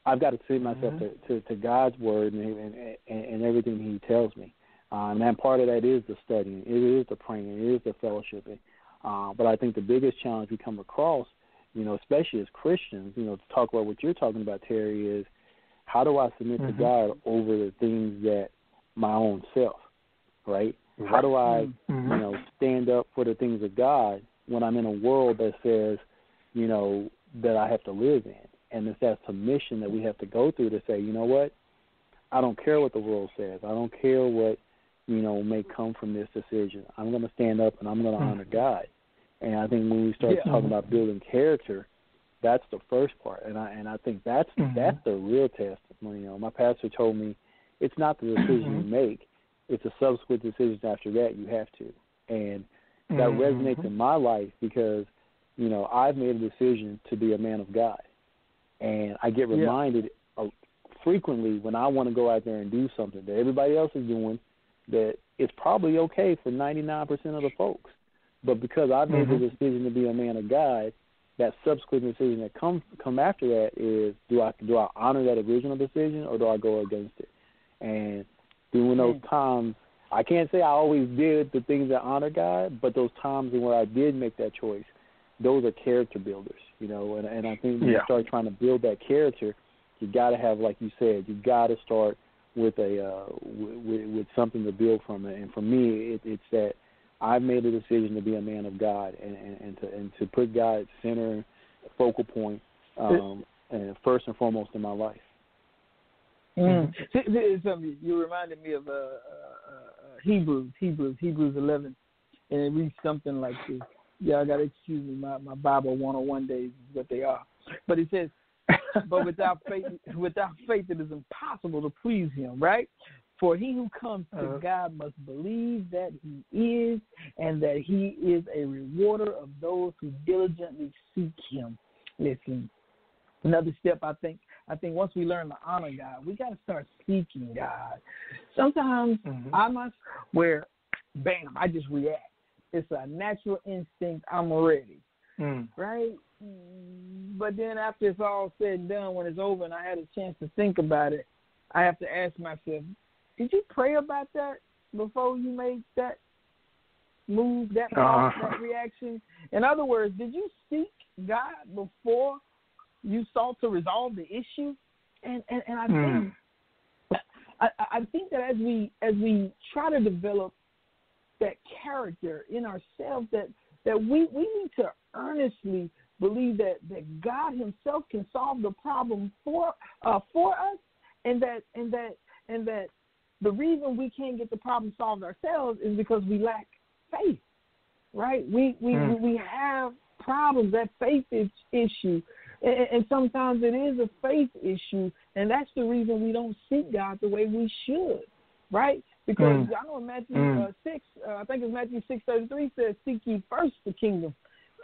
I've got to submit myself to, to, to God's word and, and, and, and everything He tells me. Um, and part of that is the studying, it is the praying, it is the fellowshipping. Uh, but I think the biggest challenge we come across, you know, especially as Christians, you know, to talk about what you're talking about, Terry, is how do I submit to Mhm. God over the things that my own self, right? How do I, Mhm. you know, stand up for the things of God when I'm in a world that says, you know, that I have to live in? And it's that submission that we have to go through to say, you know what? I don't care what the world says. I don't care what, you know, may come from this decision. I'm going to stand up and I'm going to honor God. And I think when we start Yeah. talking about building character, that's the first part. And I and I think that's Mhm. that's the real test. You know, my pastor told me it's not the decision you make; it's a subsequent decision after that you have to. And that Mhm. resonates in my life because you know I've made a decision to be a man of God, and I get reminded uh, frequently when I want to go out there and do something that everybody else is doing that it's probably okay for 99% of the folks, but because I've made Mhm. the decision to be a man of God, that subsequent decision that come come after that is do I do I honor that original decision or do I go against it? And during those times, I can't say I always did the things that honor God, but those times where I did make that choice, those are character builders, you know. And and I think when you start trying to build that character, you got to have, like you said, you got to start with a uh, with, with something to build from it. And for me, it, it's that I've made a decision to be a man of God and, and, and to and to put God center, focal point, um, and first and foremost in my life. Mm. <laughs> See, see, something you reminded me of uh, uh, uh, Hebrews, Hebrews, Hebrews 11, and it reads something like this. Yeah, I got to excuse me. My my Bible 101 days is what they are, but it says, <laughs> but without faith, without faith, it is impossible to please Him. Right? For he who comes to Uh-huh. God must believe that He is, and that He is a rewarder of those who diligently seek Him. Listen, another step I think. I think once we learn to honor God, we got to start seeking God. Sometimes Mhm. I must where, bam, I just react. It's a natural instinct. I'm ready Mm. right? But then after it's all said and done, when it's over and I had a chance to think about it, I have to ask myself, did you pray about that before you made that move, that Uh-huh. that reaction? In other words, did you seek God before you sought to resolve the issue? And and, and I think Mm. I, I I think that as we as we try to develop that character in ourselves, that that we, we need to earnestly believe that, that God Himself can solve the problem for uh, for us, and that and that and that the reason we can't get the problem solved ourselves is because we lack faith, right? We we Mm. we have problems that faith is, issue, and, and sometimes it is a faith issue, and that's the reason we don't seek God the way we should, right? Because Mm. I know in Matthew Mm. uh, six, uh, I think it's Matthew six thirty three says, "Seek ye first the kingdom."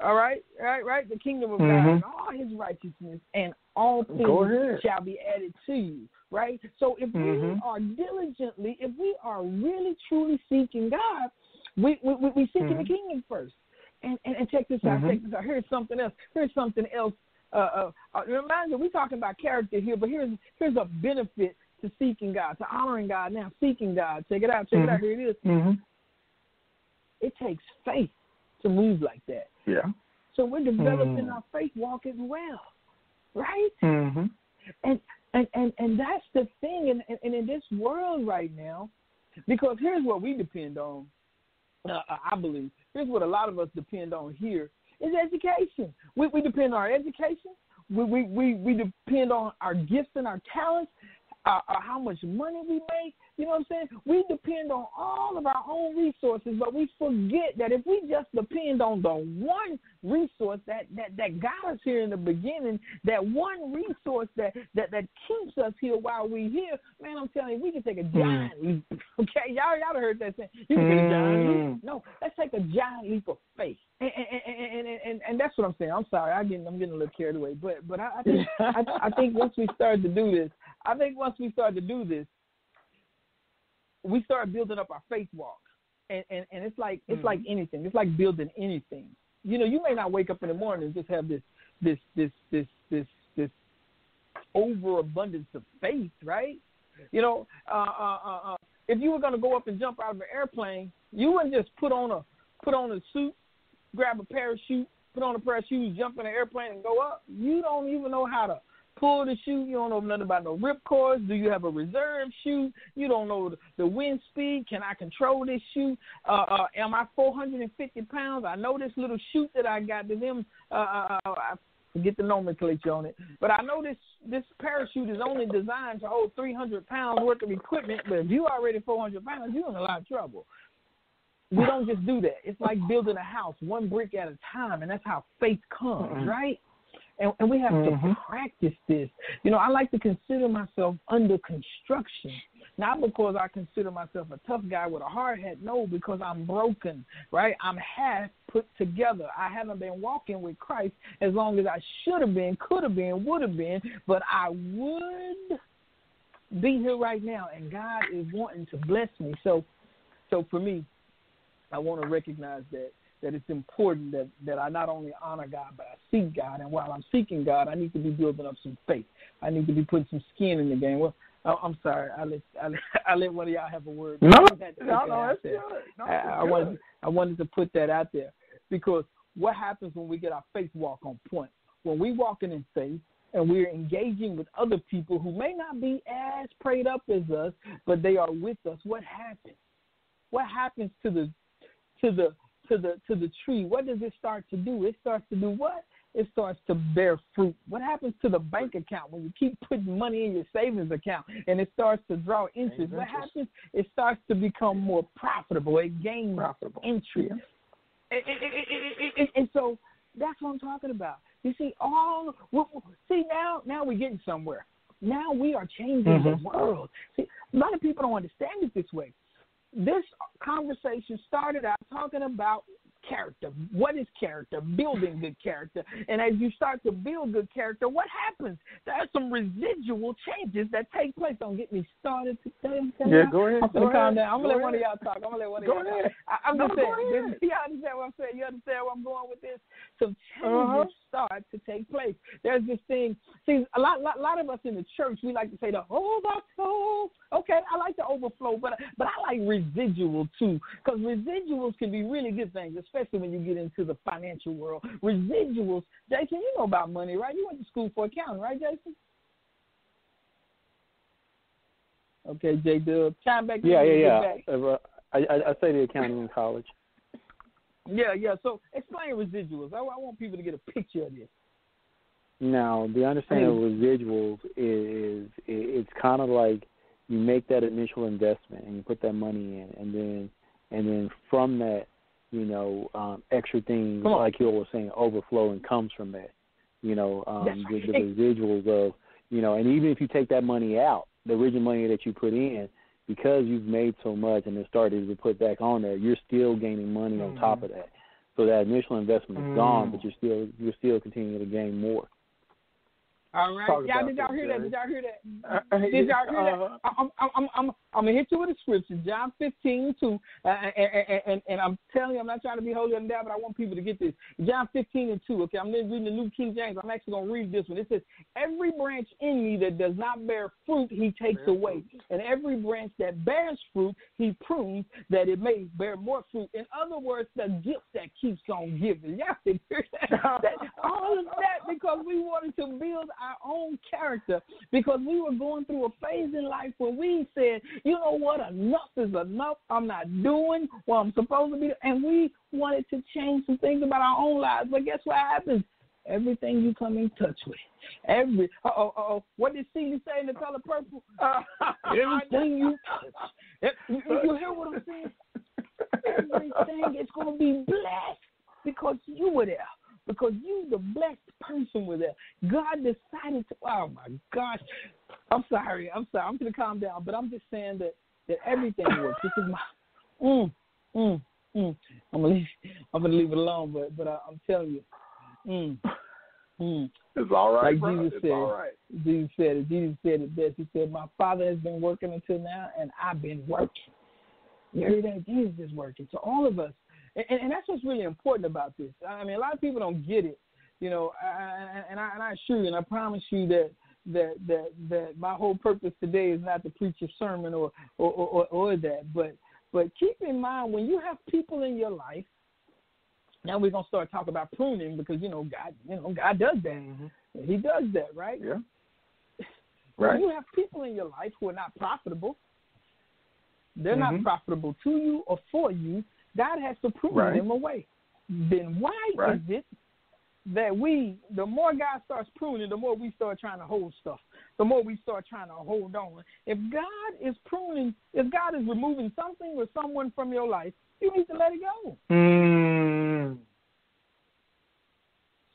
All right, right, right. The kingdom of God Mhm. and all His righteousness, and all things shall be added to you. Right. So if we Mhm. are diligently, if we are really truly seeking God, we we, we, we seeking the kingdom first. And, and and check this out. Mhm. Check this out. Here's something else. Here's something else. Uh, uh, uh, remind you, we're talking about character here, but here's here's a benefit to seeking God, to honoring God. Now, seeking God. Check it out. Check it out. Mhm. Here it is. Mhm. It takes faith to move like that. Yeah. So we're developing Mm. our faith walk as well, right? Mm-hmm. And and and and that's the thing. And, and, and in this world right now, because here's what we depend on. Uh, I believe here's what a lot of us depend on here is education. We we depend on our education. We we we, we depend on our gifts and our talents. Uh, uh, how much money we make, you know what I'm saying? We depend on all of our own resources, but we forget that if we just depend on the one resource that that that got us here in the beginning, that one resource that that that keeps us here while we're here, man, I'm telling you, we can take a giant leap. <laughs> Okay, y'all y'all heard that saying? You can take a giant leap. Mm. No, let's take a giant leap of faith, and and and, and, and, and that's what I'm saying. I'm sorry, I get I'm getting a little carried away, but but I, I think I, I think once we start to do this, I think once we start to do this, we start building up our faith walk, and and, and it's like it's like anything. It's like building anything. You know, you may not wake up in the morning and just have this this this this this this overabundance of faith, right? You know, uh, uh, uh, uh, if you were going to go up and jump out of an airplane, you wouldn't just put on a put on a suit, grab a parachute, put on a pair of shoes, jump in an airplane, and go up. You don't even know how to pull the chute. You don't know nothing about no rip cords. Do you have a reserve chute? You don't know the, wind speed. Can I control this chute? Uh, uh, am I 450 pounds? I know this little chute that I got to them. Uh, uh, uh, I forget the nomenclature on it, but I know this this parachute is only designed to hold 300 pounds worth of equipment. But if you already 400 pounds, you're in a lot of trouble. We don't just do that. It's like building a house, one brick at a time, and that's how faith comes, right? And, and we have to Mhm. practice this. You know, I like to consider myself under construction, not because I consider myself a tough guy with a hard hat. No, because I'm broken, right? I'm half put together. I haven't been walking with Christ as long as I should have been, could have been, would have been, but I would be here right now, and God is wanting to bless me. So, so for me, I want to recognize that that it's important that that I not only honor God, but I seek God. And while I'm seeking God, I need to be building up some faith. I need to be putting some skin in the game. Well, I- I'm sorry, I let I let, <laughs> I let one of y'all have a word. No, I just had to put no, no, that's good. No, I, I good. wanted I wanted to put that out there because what happens when we get our faith walk on point? When we walking in faith and we're engaging with other people who may not be as prayed up as us, but they are with us, what happens? What happens to the to the to the to the tree? What does it start to do? It starts to do what? It starts to bear fruit. What happens to the bank account when you keep putting money in your savings account and it starts to draw interest? What interest. happens? It starts to become more profitable. It gains Profitable. interest. Yeah. And, and so That's what I'm talking about. You see, all see now now we're getting somewhere. Now we are changing mm-hmm. the world. See, a lot of people don't understand it this way. This conversation started out talking about character. What is character? Building good character. And as you start to build good character, what happens? There are some residual changes that take place. Don't get me started today. Yeah, go ahead. I'm gonna calm down. I'm gonna let one of y'all talk. I'm gonna let one of go y'all ahead. talk. I, am no, just saying. <laughs> You understand what I'm saying? You understand where I'm going with this? Some changes uh-huh. Start to take place. There's this thing. See, a lot, lot, lot of us in the church, we like to say the overflow. Okay, I like the overflow, but but I like residual too, because residuals can be really good things, especially when you get into the financial world. Residuals, Jason, you know about money, right? You went to school for accounting, right, Jason? Okay, J Dub, chime back. Yeah, yeah, yeah. Uh, I, I, I say the accounting in college. Yeah, yeah. So explain residuals. I, I want people to get a picture of this. Now, the understanding of residuals is, is it's kind of like you make that initial investment and you put that money in, and then and then from that you know, um, extra things like you were saying, overflowing comes from that. You know, um, the, the residuals of, you know, and even if you take that money out, the original money that you put in, because you've made so much and it started to put back on there, you're still gaining money mm-hmm. on top mm-hmm. of that. So that initial investment is mm-hmm. gone, but mm. you're still you're still continuing to gain more. All right, y'all did y'all hear that? <laughs> Did y'all hear that? Did y'all hear that? I'm, I'm, I'm, I'm, I'm gonna hit you with a scripture, John 15, 2, uh, and, and, and, I'm telling you, I'm not trying to be holier than thou, but I want people to get this. John 15 and 2. Okay, I'm reading the New King James. I'm actually gonna read this one. It says, "Every branch in me that does not bear fruit, He takes bear away, fruit. and every branch that bears fruit, He prunes that it may bear more fruit." In other words, the gift that keeps on giving. Y'all hear that? <laughs> that all of that because we wanted to build our own character because we were going through a phase in life where we said, you know what, enough is enough. I'm not doing what I'm supposed to be. And we wanted to change some things about our own lives. But guess what happens? Everything you come in touch with, every oh oh, what did Celie say in the color purple? Uh, <laughs> everything you touch, you, you hear what I'm saying? <laughs> Everything is going to be blessed because you were there because you, the blessed person, were there. God decided to. Oh my gosh, I'm sorry. I'm sorry. I'm gonna calm down, but I'm just saying that that everything works. This is my. Mm, mm, mm. I'm gonna leave. I'm gonna leave it alone, but but I, am telling you. Mm, mm. It's all right, like bro. Jesus it's said, all right. Jesus said it. Jesus said it best. He said, "My Father has been working until now, and I've been working." You hear that? Jesus is working. So all of us and, and that's what's really important about this. I mean, a lot of people don't get it, you know. And I, and I assure you, and I promise you that that that that my whole purpose today is not to preach a sermon or or, or, or that, but but keep in mind when you have people in your life. Now we're gonna start talking about pruning because you know God, you know God does that. Mm-hmm. He does that, right? Yeah. <laughs> Right. You have people in your life who are not profitable, they're mm-hmm. not profitable to you or for you. God has to prune right. them away. Then why right. is it that we, the more God starts pruning, the more we start trying to hold stuff, the more we start trying to hold on. If God is pruning, if God is removing something or someone from your life, you need to let it go. Mm.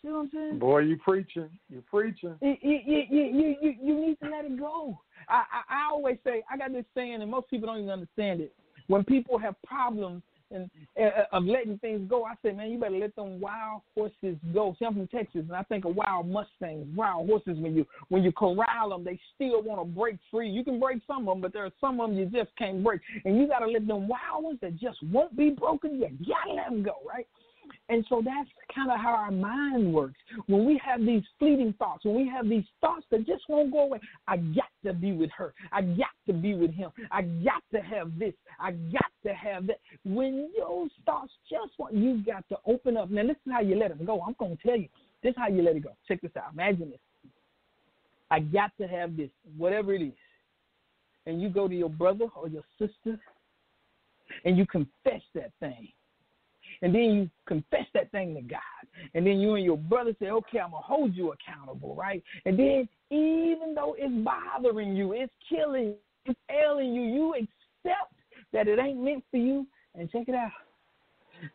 See what I'm saying? Boy, you preaching. You preaching. You, you, you, you, you need to let it go. I, I, I always say, I got this saying, and most people don't even understand it. When people have problems and uh, of letting things go. I said, man, you better let them wild horses go. See, I'm from Texas, and I think of wild mustangs, wild horses. When you when you corral them, they still want to break free. You can break some of them, but there are some of them you just can't break, and you got to let them wild ones that just won't be broken. You gotta let them go, right? And so that's kind of how our mind works. When we have these fleeting thoughts, when we have these thoughts that just won't go away, I got to be with her. I got to be with him. I got to have this. I got to have that. When those thoughts just want, you got to open up. Now, this is how you let them go. I'm going to tell you. This is how you let it go. Check this out. Imagine this. I got to have this, whatever it is. And you go to your brother or your sister and you confess that thing and then you confess that thing to God. And then you and your brother say, okay, I'm going to hold you accountable, right? And then even though it's bothering you, it's killing, it's ailing you, you accept that it ain't meant for you. And check it out.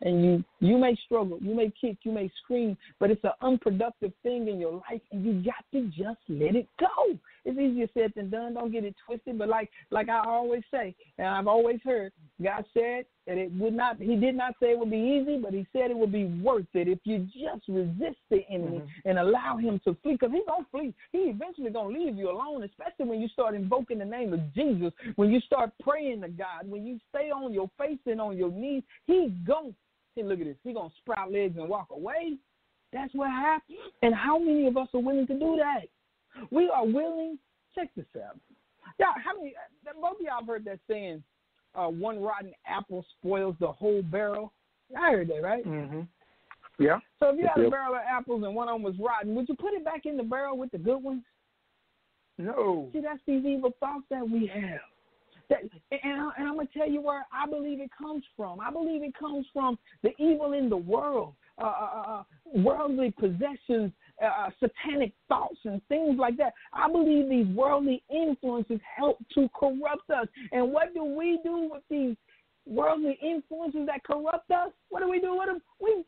and you you may struggle, you may kick, you may scream, but it's an unproductive thing in your life, and you got to just let it go. It's easier said than done. Don't get it twisted. But like like I always say, and I've always heard, God said that it would not. He did not say it would be easy, but He said it would be worth it if you just resist the enemy mm-hmm. and allow him to flee. Because he's gonna flee. He eventually gonna leave you alone. Especially when you start invoking the name of Jesus. When you start praying to God. When you stay on your face and on your knees, He's gonna. Hey, look at this. He gonna sprout legs and walk away. That's what happens. And how many of us are willing to do that? We are willing. Check this out. Yeah, how many? Both of y'all have heard that saying, uh, "One rotten apple spoils the whole barrel." I heard that, right? Mm-hmm. Yeah. So if you had a barrel of apples and one of them was rotten, would you put it back in the barrel with the good ones? No. See, that's these evil thoughts that we have. That, and, I, and I'm gonna tell you where I believe it comes from. I believe it comes from the evil in the world, uh, uh, uh, uh worldly possessions uh, uh, satanic thoughts and things like that. I believe these worldly influences help to corrupt us. And what do we do with these worldly influences that corrupt us? What do we do with them? We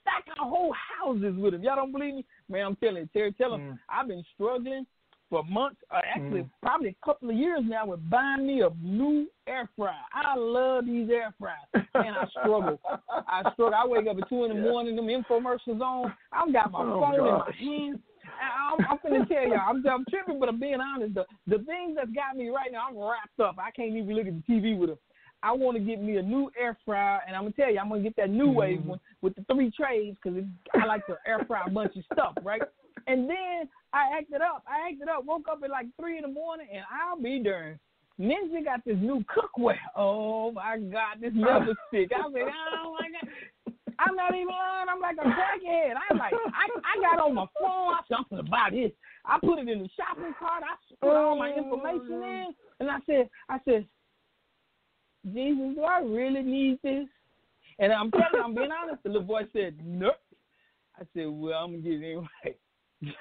stack our whole houses with them. Y'all don't believe me? Man, I'm telling you, Terry, tell them mm. I've been struggling for months, uh, actually mm. probably a couple of years now, with buying me a new air fryer. I love these air fryers, and I struggle. I struggle. I wake up at two in the yeah. morning, them infomercials on. I've got my oh, phone gosh. in my hand. I'm, I'm gonna tell y'all, I'm, I'm tripping, but I'm being honest. The the things that's got me right now, I'm wrapped up. I can't even look at the TV with them. I want to get me a new air fryer, and I'm gonna tell you, I'm gonna get that new mm-hmm. wave one with the three trays because I like to air fry a bunch of stuff, right? And then I acted up. I acted up. Woke up at like three in the morning, and I'll be darned. Ninja got this new cookware. Oh my God, this never stick. <laughs> I said, oh my God. I'm not even lying. I'm like a crackhead. I'm like, I, I got on my phone. I said, something about this. I put it in the shopping cart. I put all my information oh, in, and I said, I said, Jesus, do I really need this? And I'm telling you, I'm being honest. The little voice said, nope. I said, well, I'm gonna get it anyway.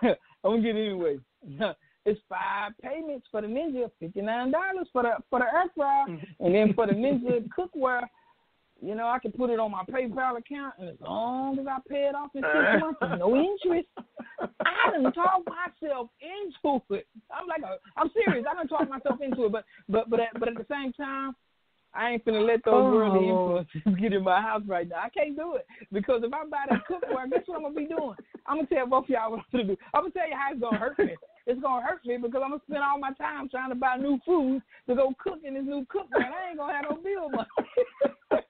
I'm gonna get it anyway. <laughs> it's five payments for the Ninja, fifty nine dollars for the for the air fryer, mm-hmm. and then for the Ninja <laughs> cookware. You know, I can put it on my PayPal account, and as long as I pay it off in six months, no interest. I done talk myself into it. I'm like, I'm serious. I done talk myself into it, but but but at, but at the same time, I ain't finna let those oh. worldly influences <laughs> get in my house right now. I can't do it because if I buy that cookware, guess what I'm gonna be doing? I'm gonna tell both of y'all what I'm gonna do. I'm gonna tell you how it's gonna hurt me. It's gonna hurt me because I'm gonna spend all my time trying to buy new food to go cook in this new cookware. I ain't gonna have no bill money. <laughs>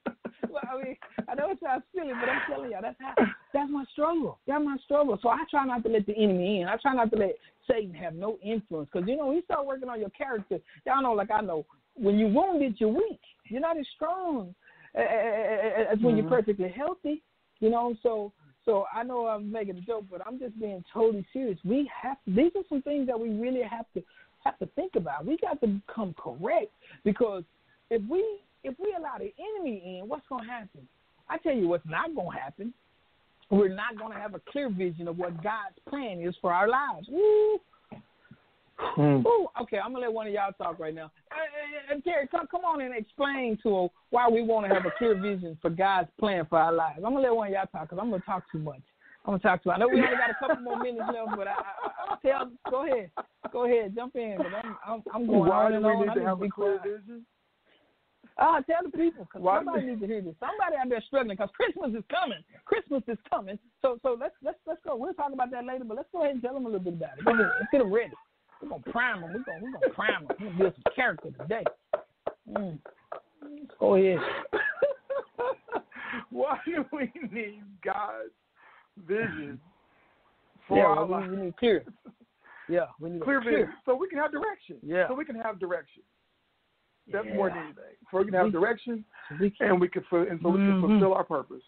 well, I mean, I know it sounds silly, but I'm telling y'all that's how that's my struggle. That's my struggle. So I try not to let the enemy in. I try not to let Satan have no influence because you know he start working on your character. Y'all know, like I know, when you're wounded, you're weak. You're not as strong as when mm-hmm. you're perfectly healthy. You know, so so I know I'm making a joke, but I'm just being totally serious. We have these are some things that we really have to have to think about. We got to become correct because if we if we allow the enemy in, what's going to happen? I tell you what's not going to happen. We're not going to have a clear vision of what God's plan is for our lives. Woo! Mm. Ooh, okay, I'm gonna let one of y'all talk right now. Uh, uh, Terry, come, come on and explain to her why we want to have a clear vision for God's plan for our lives. I'm gonna let one of y'all talk because I'm gonna talk too much. I'm gonna talk too. I know we only got a couple more minutes left, but I, I, I tell, go ahead, go ahead, jump in. But I'm, I'm, I'm going why on and on. Need to have a clear vision? Uh, tell the people because somebody needs to hear this. Somebody out there struggling because Christmas is coming. Christmas is coming. So, so let's let's let's go. We'll talk about that later, but let's go ahead and tell them a little bit about it. Go ahead, let's get them ready. We're gonna prime them. We're gonna we're gonna prime them. We're gonna build some character today. Mm. Go ahead. <laughs> Why do we need God's vision for yeah, our lives? We need clear. <laughs> Yeah, we need clear, clear vision, so we can have direction. Yeah, so we can have direction. That's yeah. more than anything. So we can have direction, we can, and we can and so we can mm-hmm. fulfill our purpose.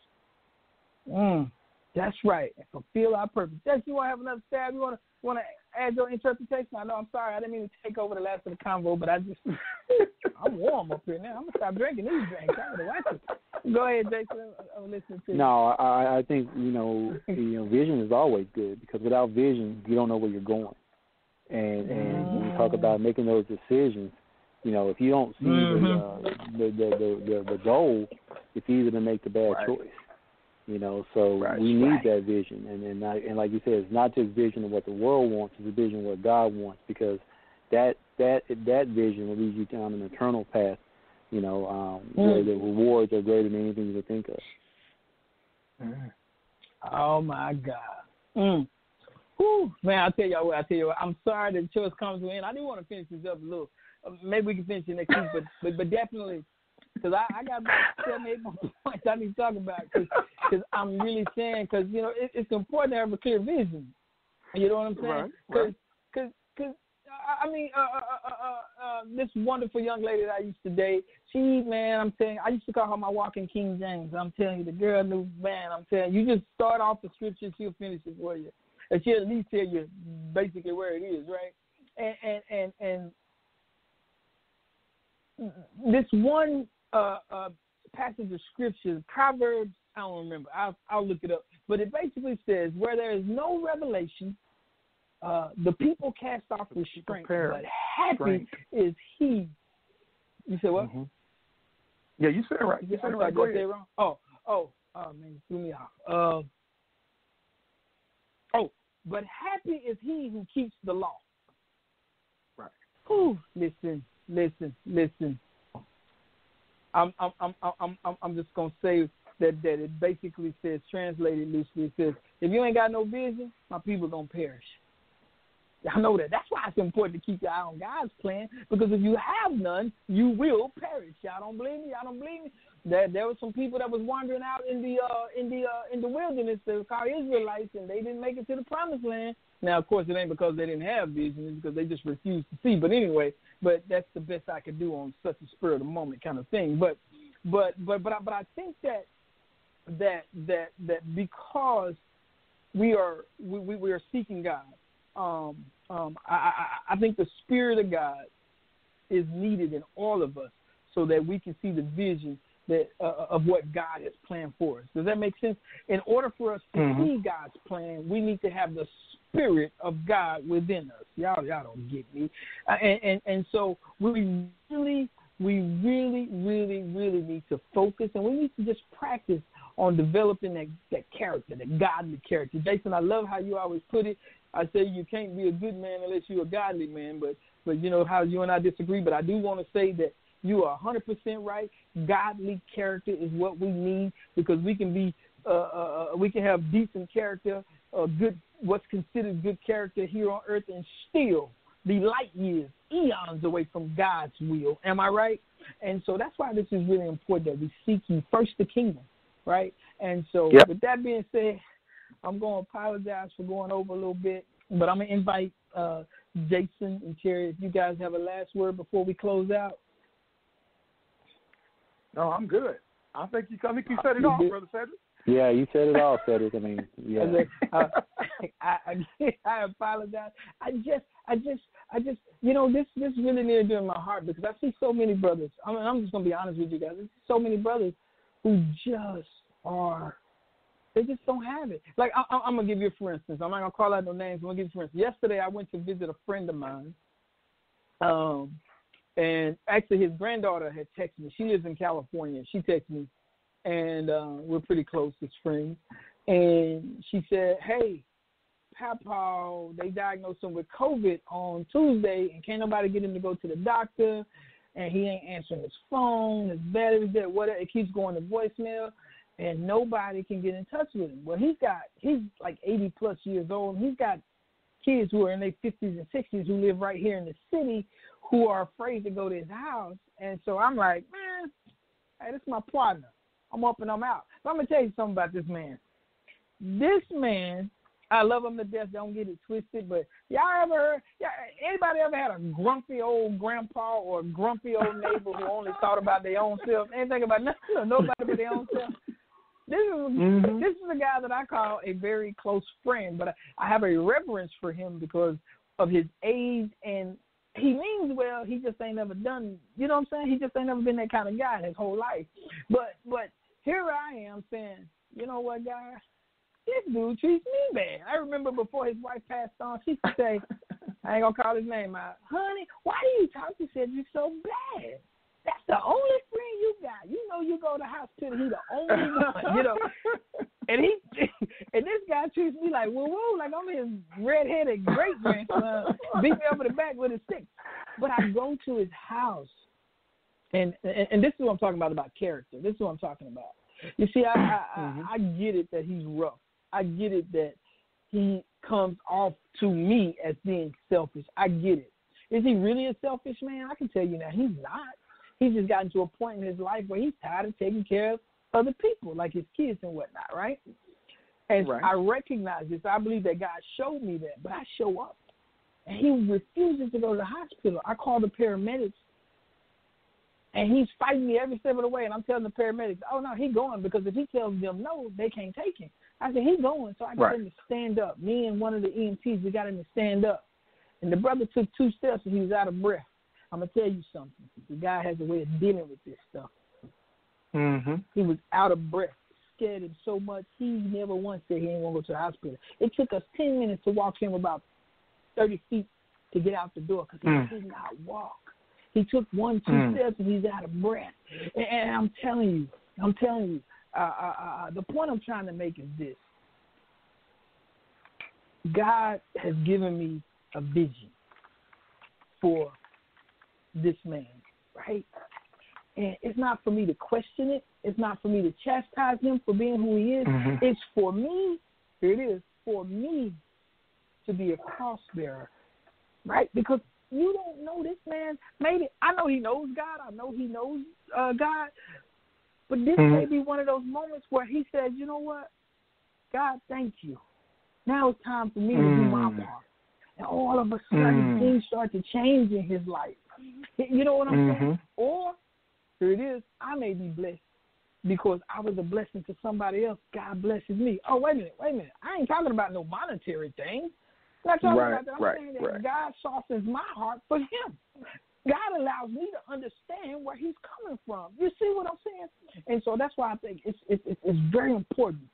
Mm. That's right. Fulfill our purpose. Yes, you want to have another stab? You want to want to add your interpretation? I know. I'm sorry. I didn't mean to take over the last of the convo, but I just <laughs> I'm warm up here now. I'm gonna stop drinking these drinks. I'm gonna watch it. Go ahead, Jason. I'm listening to you. No, I I think you know you know vision is always good because without vision you don't know where you're going, and and when you talk about making those decisions, You know, if you don't see Mm-hmm. the, uh, the, the the the the goal, it's easy to make the bad Right. choice. You know, so Right. we need Right. that vision, and and I, and like you said, it's not just vision of what the world wants; it's a vision of what God wants, because that that that vision will lead you down an eternal path. You know, um, where Mm. the rewards are greater than anything you can think of. Mm. Oh my God. Mm. Whew. Man, I'll tell y'all what, I'll tell you what, I'm sorry that the choice comes to an end. I do want to finish this up a little. Maybe we can finish it next week, but but, but definitely, because I, I got about seven, eight more points I need to talk about because I'm really saying, because, you know, it, it's important to have a clear vision. You know what I'm saying? Because, right. cause, cause, I I mean, uh, uh, uh, uh, uh, this wonderful young lady that I used to date, she, man, I'm telling you, I used to call her my walking King James. I'm telling you, the girl knew, man, I'm telling you, you just start off the scripture, she'll finish it for you. And she'll at least tell you basically where it is, right? And, and, and, and this one uh, uh, passage of scripture, Proverbs, I don't remember, I'll, I'll look it up, but it basically says, where there is no revelation, uh, the people cast off restraint, but happy strength. is he. You said what? Mhm. Yeah, you said it right. You said it right. Go ahead. wrong? Oh, oh, oh man, threw me off. Uh, oh, but happy is he who keeps the law. Right. Whew, listen, listen, listen. I'm, I'm, I'm, I'm, I'm, just gonna say that that it basically says, translated loosely, it says, if you ain't got no vision, my people gonna perish. Y'all know that. That's why it's important to keep your eye on God's plan because if you have none, you will perish. Y'all don't believe me? Y'all don't believe me? There, there were some people that was wandering out in the uh, in the uh, in the wilderness that were called Israelites, and they didn't make it to the promised land. Now, of course, it ain't because they didn't have vision; it's because they just refused to see. But anyway, but that's the best I could do on such a spur of the moment kind of thing. But but but but I, but I think that that that that because we are we, we, we are seeking God. Um, um, I, I, I think the Spirit of God is needed in all of us so that we can see the vision that uh, of what God has planned for us. Does that make sense? In order for us to Mhm. see God's plan, we need to have the Spirit of God within us. Y'all, y'all don't get me. Uh, and, and and so we really, we really, really, really need to focus, and we need to just practice on developing that that character, that godly character. Jason, I love how you always put it. I say you can't be a good man unless you're a godly man, but but you know how you and I disagree. But I do want to say that you are 100% right. Godly character is what we need because we can be uh, uh, uh, we can have decent character, uh, good what's considered good character here on earth, and still be light years, eons away from God's will. Am I right? And so that's why this is really important that we seek ye first the kingdom, right? And so Yep. with that being said, I'm going to apologize for going over a little bit, but I'm going to invite uh, Jason and Terry if you guys have a last word before we close out. No, I'm good. I think you. I think you said it You all, brother Sedric. Yeah, you said it all, Sedric. I mean, yeah. I, said, uh, <laughs> I, I, <laughs> I apologize. I just, I just, I just, you know, this this really near to my heart because I see so many brothers. I mean, I'm just gonna be honest with you guys. See so many brothers who just are, they just don't have it. Like I, I, I'm gonna give you, for instance, I'm not gonna call out no names. I'm gonna give you, for instance. Yesterday, I went to visit a friend of mine. Um, and actually, his granddaughter had texted me. She lives in California. She texted me, and uh, we're pretty close as friends. And she said, "Hey, Papa, they diagnosed him with COVID on Tuesday, and can't nobody get him to go to the doctor, and he ain't answering his phone. His battery's dead. Whatever. It keeps going to voicemail, and nobody can get in touch with him. Well, he's got he's like 80 plus years old, and he's got kids who are in their 50s and 60s who live right here in the city who are afraid to go to his house. And so I'm like, man, hey, this is my partner. I'm up and I'm out. But I'm gonna tell you something about this man. This man, I love him to death. Don't get it twisted. But y'all ever heard? Yeah, anybody ever had a grumpy old grandpa or a grumpy old neighbor who only thought about their own self? Anything about nothing, <laughs> nobody but their own self. This is Mhm. this is a guy that I call a very close friend, but I, I have a reverence for him because of his age and he means well. He just ain't never done. You know what I'm saying? He just ain't never been that kind of guy in his whole life. But but here I am saying, you know what, guy? This dude treats me bad. I remember before his wife passed on, she used to say, <laughs> I ain't gonna call his name out. Honey, why do you talk to Sedric so bad? That's the only friend you got. You know you go to the hospital, he the only one, you know. <laughs> And he <laughs> and this guy treats me like woo woo, like I'm his redheaded great grandson, beat me over the back with a stick. But I go to his house and, and and this is what I'm talking about about character. This is what I'm talking about. You see, I I, mm-hmm. I, I get it that he's rough. I get it that he comes off to me as being selfish. I get it. Is he really a selfish man? I can tell you now, he's not. He's just gotten to a point in his life where he's tired of taking care of other people, like his kids and whatnot, right? And right. I recognize this. I believe that God showed me that, but I show up. And he refuses to go to the hospital. I call the paramedics and he's fighting me every step of the way. And I'm telling the paramedics, oh no, he's going because if he tells them no, they can't take him. I said he's going, so I got right. him to stand up. Me and one of the EMTs, we got him to stand up. And the brother took two steps and he was out of breath. I'm gonna tell you something. The guy has a way of dealing with this stuff. Mm-hmm. He was out of breath, scared him so much he never once said he ain't gonna go to the hospital. It took us ten minutes to walk him about thirty feet to get out the door because he mm. could not walk. He took one, two mm. steps, and he's out of breath. And, and I'm telling you, I'm telling you, uh, uh, uh, the point I'm trying to make is this: God has given me a vision for this man, right? And it's not for me to question it. It's not for me to chastise him for being who he is. Mm-hmm. It's for me. Here it is for me to be a cross bearer, right? Because you don't know this man. Maybe I know he knows God. I know he knows uh, God. But this mm-hmm. may be one of those moments where he says, "You know what, God, thank you. Now it's time for me mm-hmm. to do my mm. part." And all of a sudden, mm-hmm. things start to change in his life. <laughs> You know what I'm saying? Mm-hmm. Or here it is. I may be blessed because I was a blessing to somebody else. God blesses me. Oh, wait a minute, wait a minute. I ain't talking about no monetary thing. That's all right, about that. I'm right, saying that right. God softens my heart for Him. God allows me to understand where He's coming from. You see what I'm saying? And so that's why I think it's it's it's very important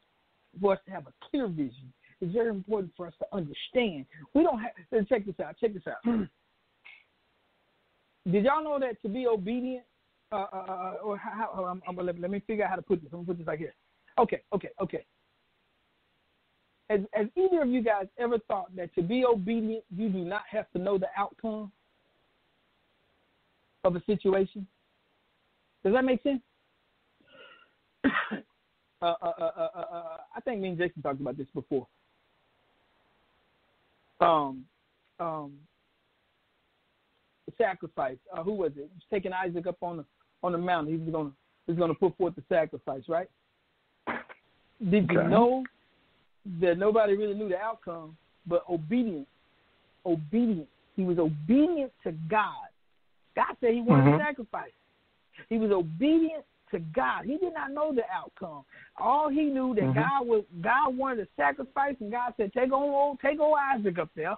for us to have a clear vision. It's very important for us to understand. We don't have. Check this out. Check this out. <clears throat> Did y'all know that to be obedient, uh, uh, uh or how? how I'm, I'm, let, let me figure out how to put this. I'm gonna put this like here. Okay, okay, okay has, has either of you guys ever thought that to be obedient, you do not have to know the outcome of a situation? Does that make sense? <coughs> uh, uh, uh, I think me and Jason talked about this before. Um, um, the sacrifice. who was it? He was taking Isaac up on the on the mountain. He was gonna he was gonna put forth the sacrifice, right? Did okay. you know that nobody really knew the outcome, but obedience. Obedience. He was obedient to God. God said he wanted mm-hmm. a sacrifice. He was obedient to God. He did not know the outcome. All he knew that mm-hmm. God was God wanted a sacrifice, and God said, "Take on old, take old Isaac up there,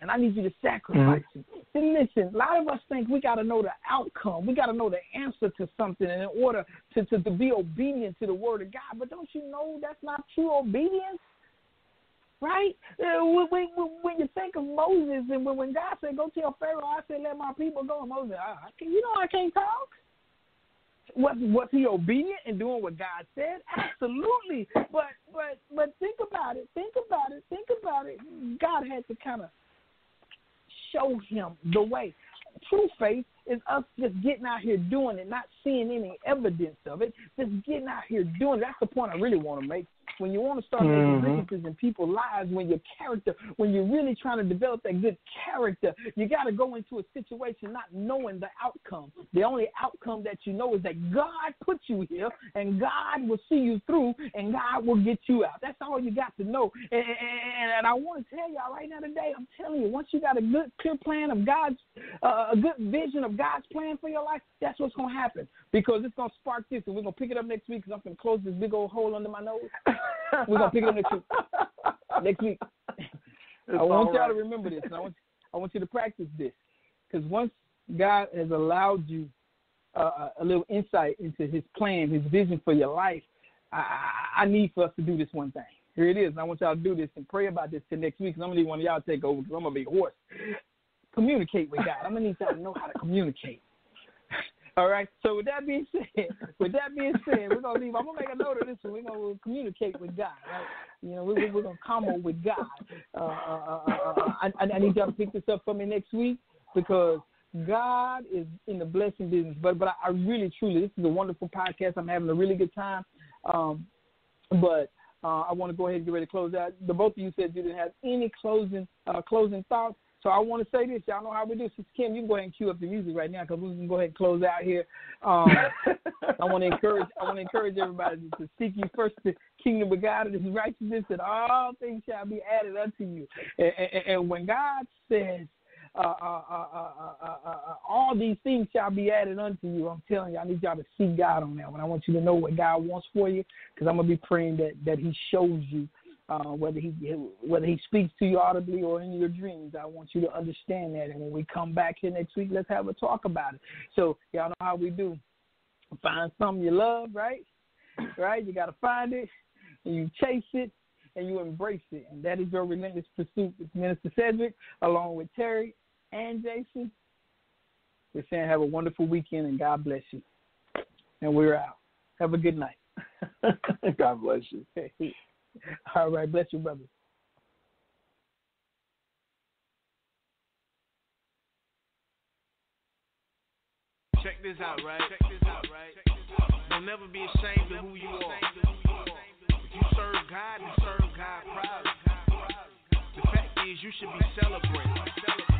and I need you to sacrifice mm-hmm. him." And listen, a lot of us think we got to know the outcome. We got to know the answer to something in order to, to to be obedient to the word of God. But don't you know that's not true obedience? Right? When, when, when you think of Moses and when, when God said, "Go tell Pharaoh," I said, "Let my people go." And Moses, I, I can, you know, I can't talk. Was was he obedient in doing what God said? Absolutely. But but but think about it. Think about it. Think about it. God had to kind of show him the way. True faith is us just getting out here doing it, not seeing any evidence of it. Just getting out here doing it. That's the point I really want to make when you want to start mm-hmm. making differences in people's lives, when your character, when you're really trying to develop that good character, you got to go into a situation not knowing the outcome. The only outcome that you know is that God put you here, and God will see you through, and God will get you out. That's all you got to know. And, and, and I want to tell y'all right now today, I'm telling you, once you got a good, clear plan of God's, uh, a good vision of God's plan for your life, that's what's going to happen because it's going to spark this, and we're going to pick it up next week because I'm going to close this big old hole under my nose. We're gonna pick it up next week. <laughs> Next week. It's I want y'all right. to remember this, and I want I want you to practice this, because once God has allowed you uh, a little insight into His plan, His vision for your life, I, I need for us to do this one thing. Here it is, and I want y'all to do this and pray about this till next week. Because I'm gonna need one of y'all to take over. Because I'm gonna be hoarse. communicate with God. I'm gonna need y'all to know how to communicate. All right. So with that being said, <laughs> with that being said, we're gonna leave. I'm gonna make a note of this, and we're gonna communicate with God. Right? You know, we're, we're gonna combo with God. Uh, uh, uh, uh, I, I need y'all to pick this up for me next week because God is in the blessing business. But but I, I really truly, this is a wonderful podcast. I'm having a really good time. Um, but uh, I want to go ahead and get ready to close out. The both of you said you didn't have any closing uh, closing thoughts. So I want to say this. Y'all know how we do. Sister Kim, you can go ahead and cue up the music right now because we can go ahead and close out here. Um, I want to encourage. I want to encourage everybody to seek you first the kingdom of God and His righteousness, and all things shall be added unto you. And, and, and when God says. Uh uh uh, uh, uh, uh, all these things shall be added unto you. I'm telling you, I need y'all to seek God on that one. I want you to know what God wants for you, because I'm gonna be praying that that He shows you uh, whether he whether he speaks to you audibly or in your dreams. I want you to understand that. And when we come back here next week, let's have a talk about it. So y'all know how we do. Find something you love, right? <clears throat> Right? You got to find it, and you chase it, and you embrace it. And that is your relentless pursuit with Minister Sedric, along with Terry and Jason. We're saying have a wonderful weekend, and God bless you. And we're out. Have a good night. <laughs> God bless you. <laughs> All right, bless you, brother. Check this out, right? Check this out, right? Don't never be ashamed of who you are. If you serve God and serve God proudly, the fact is you should be celebrated.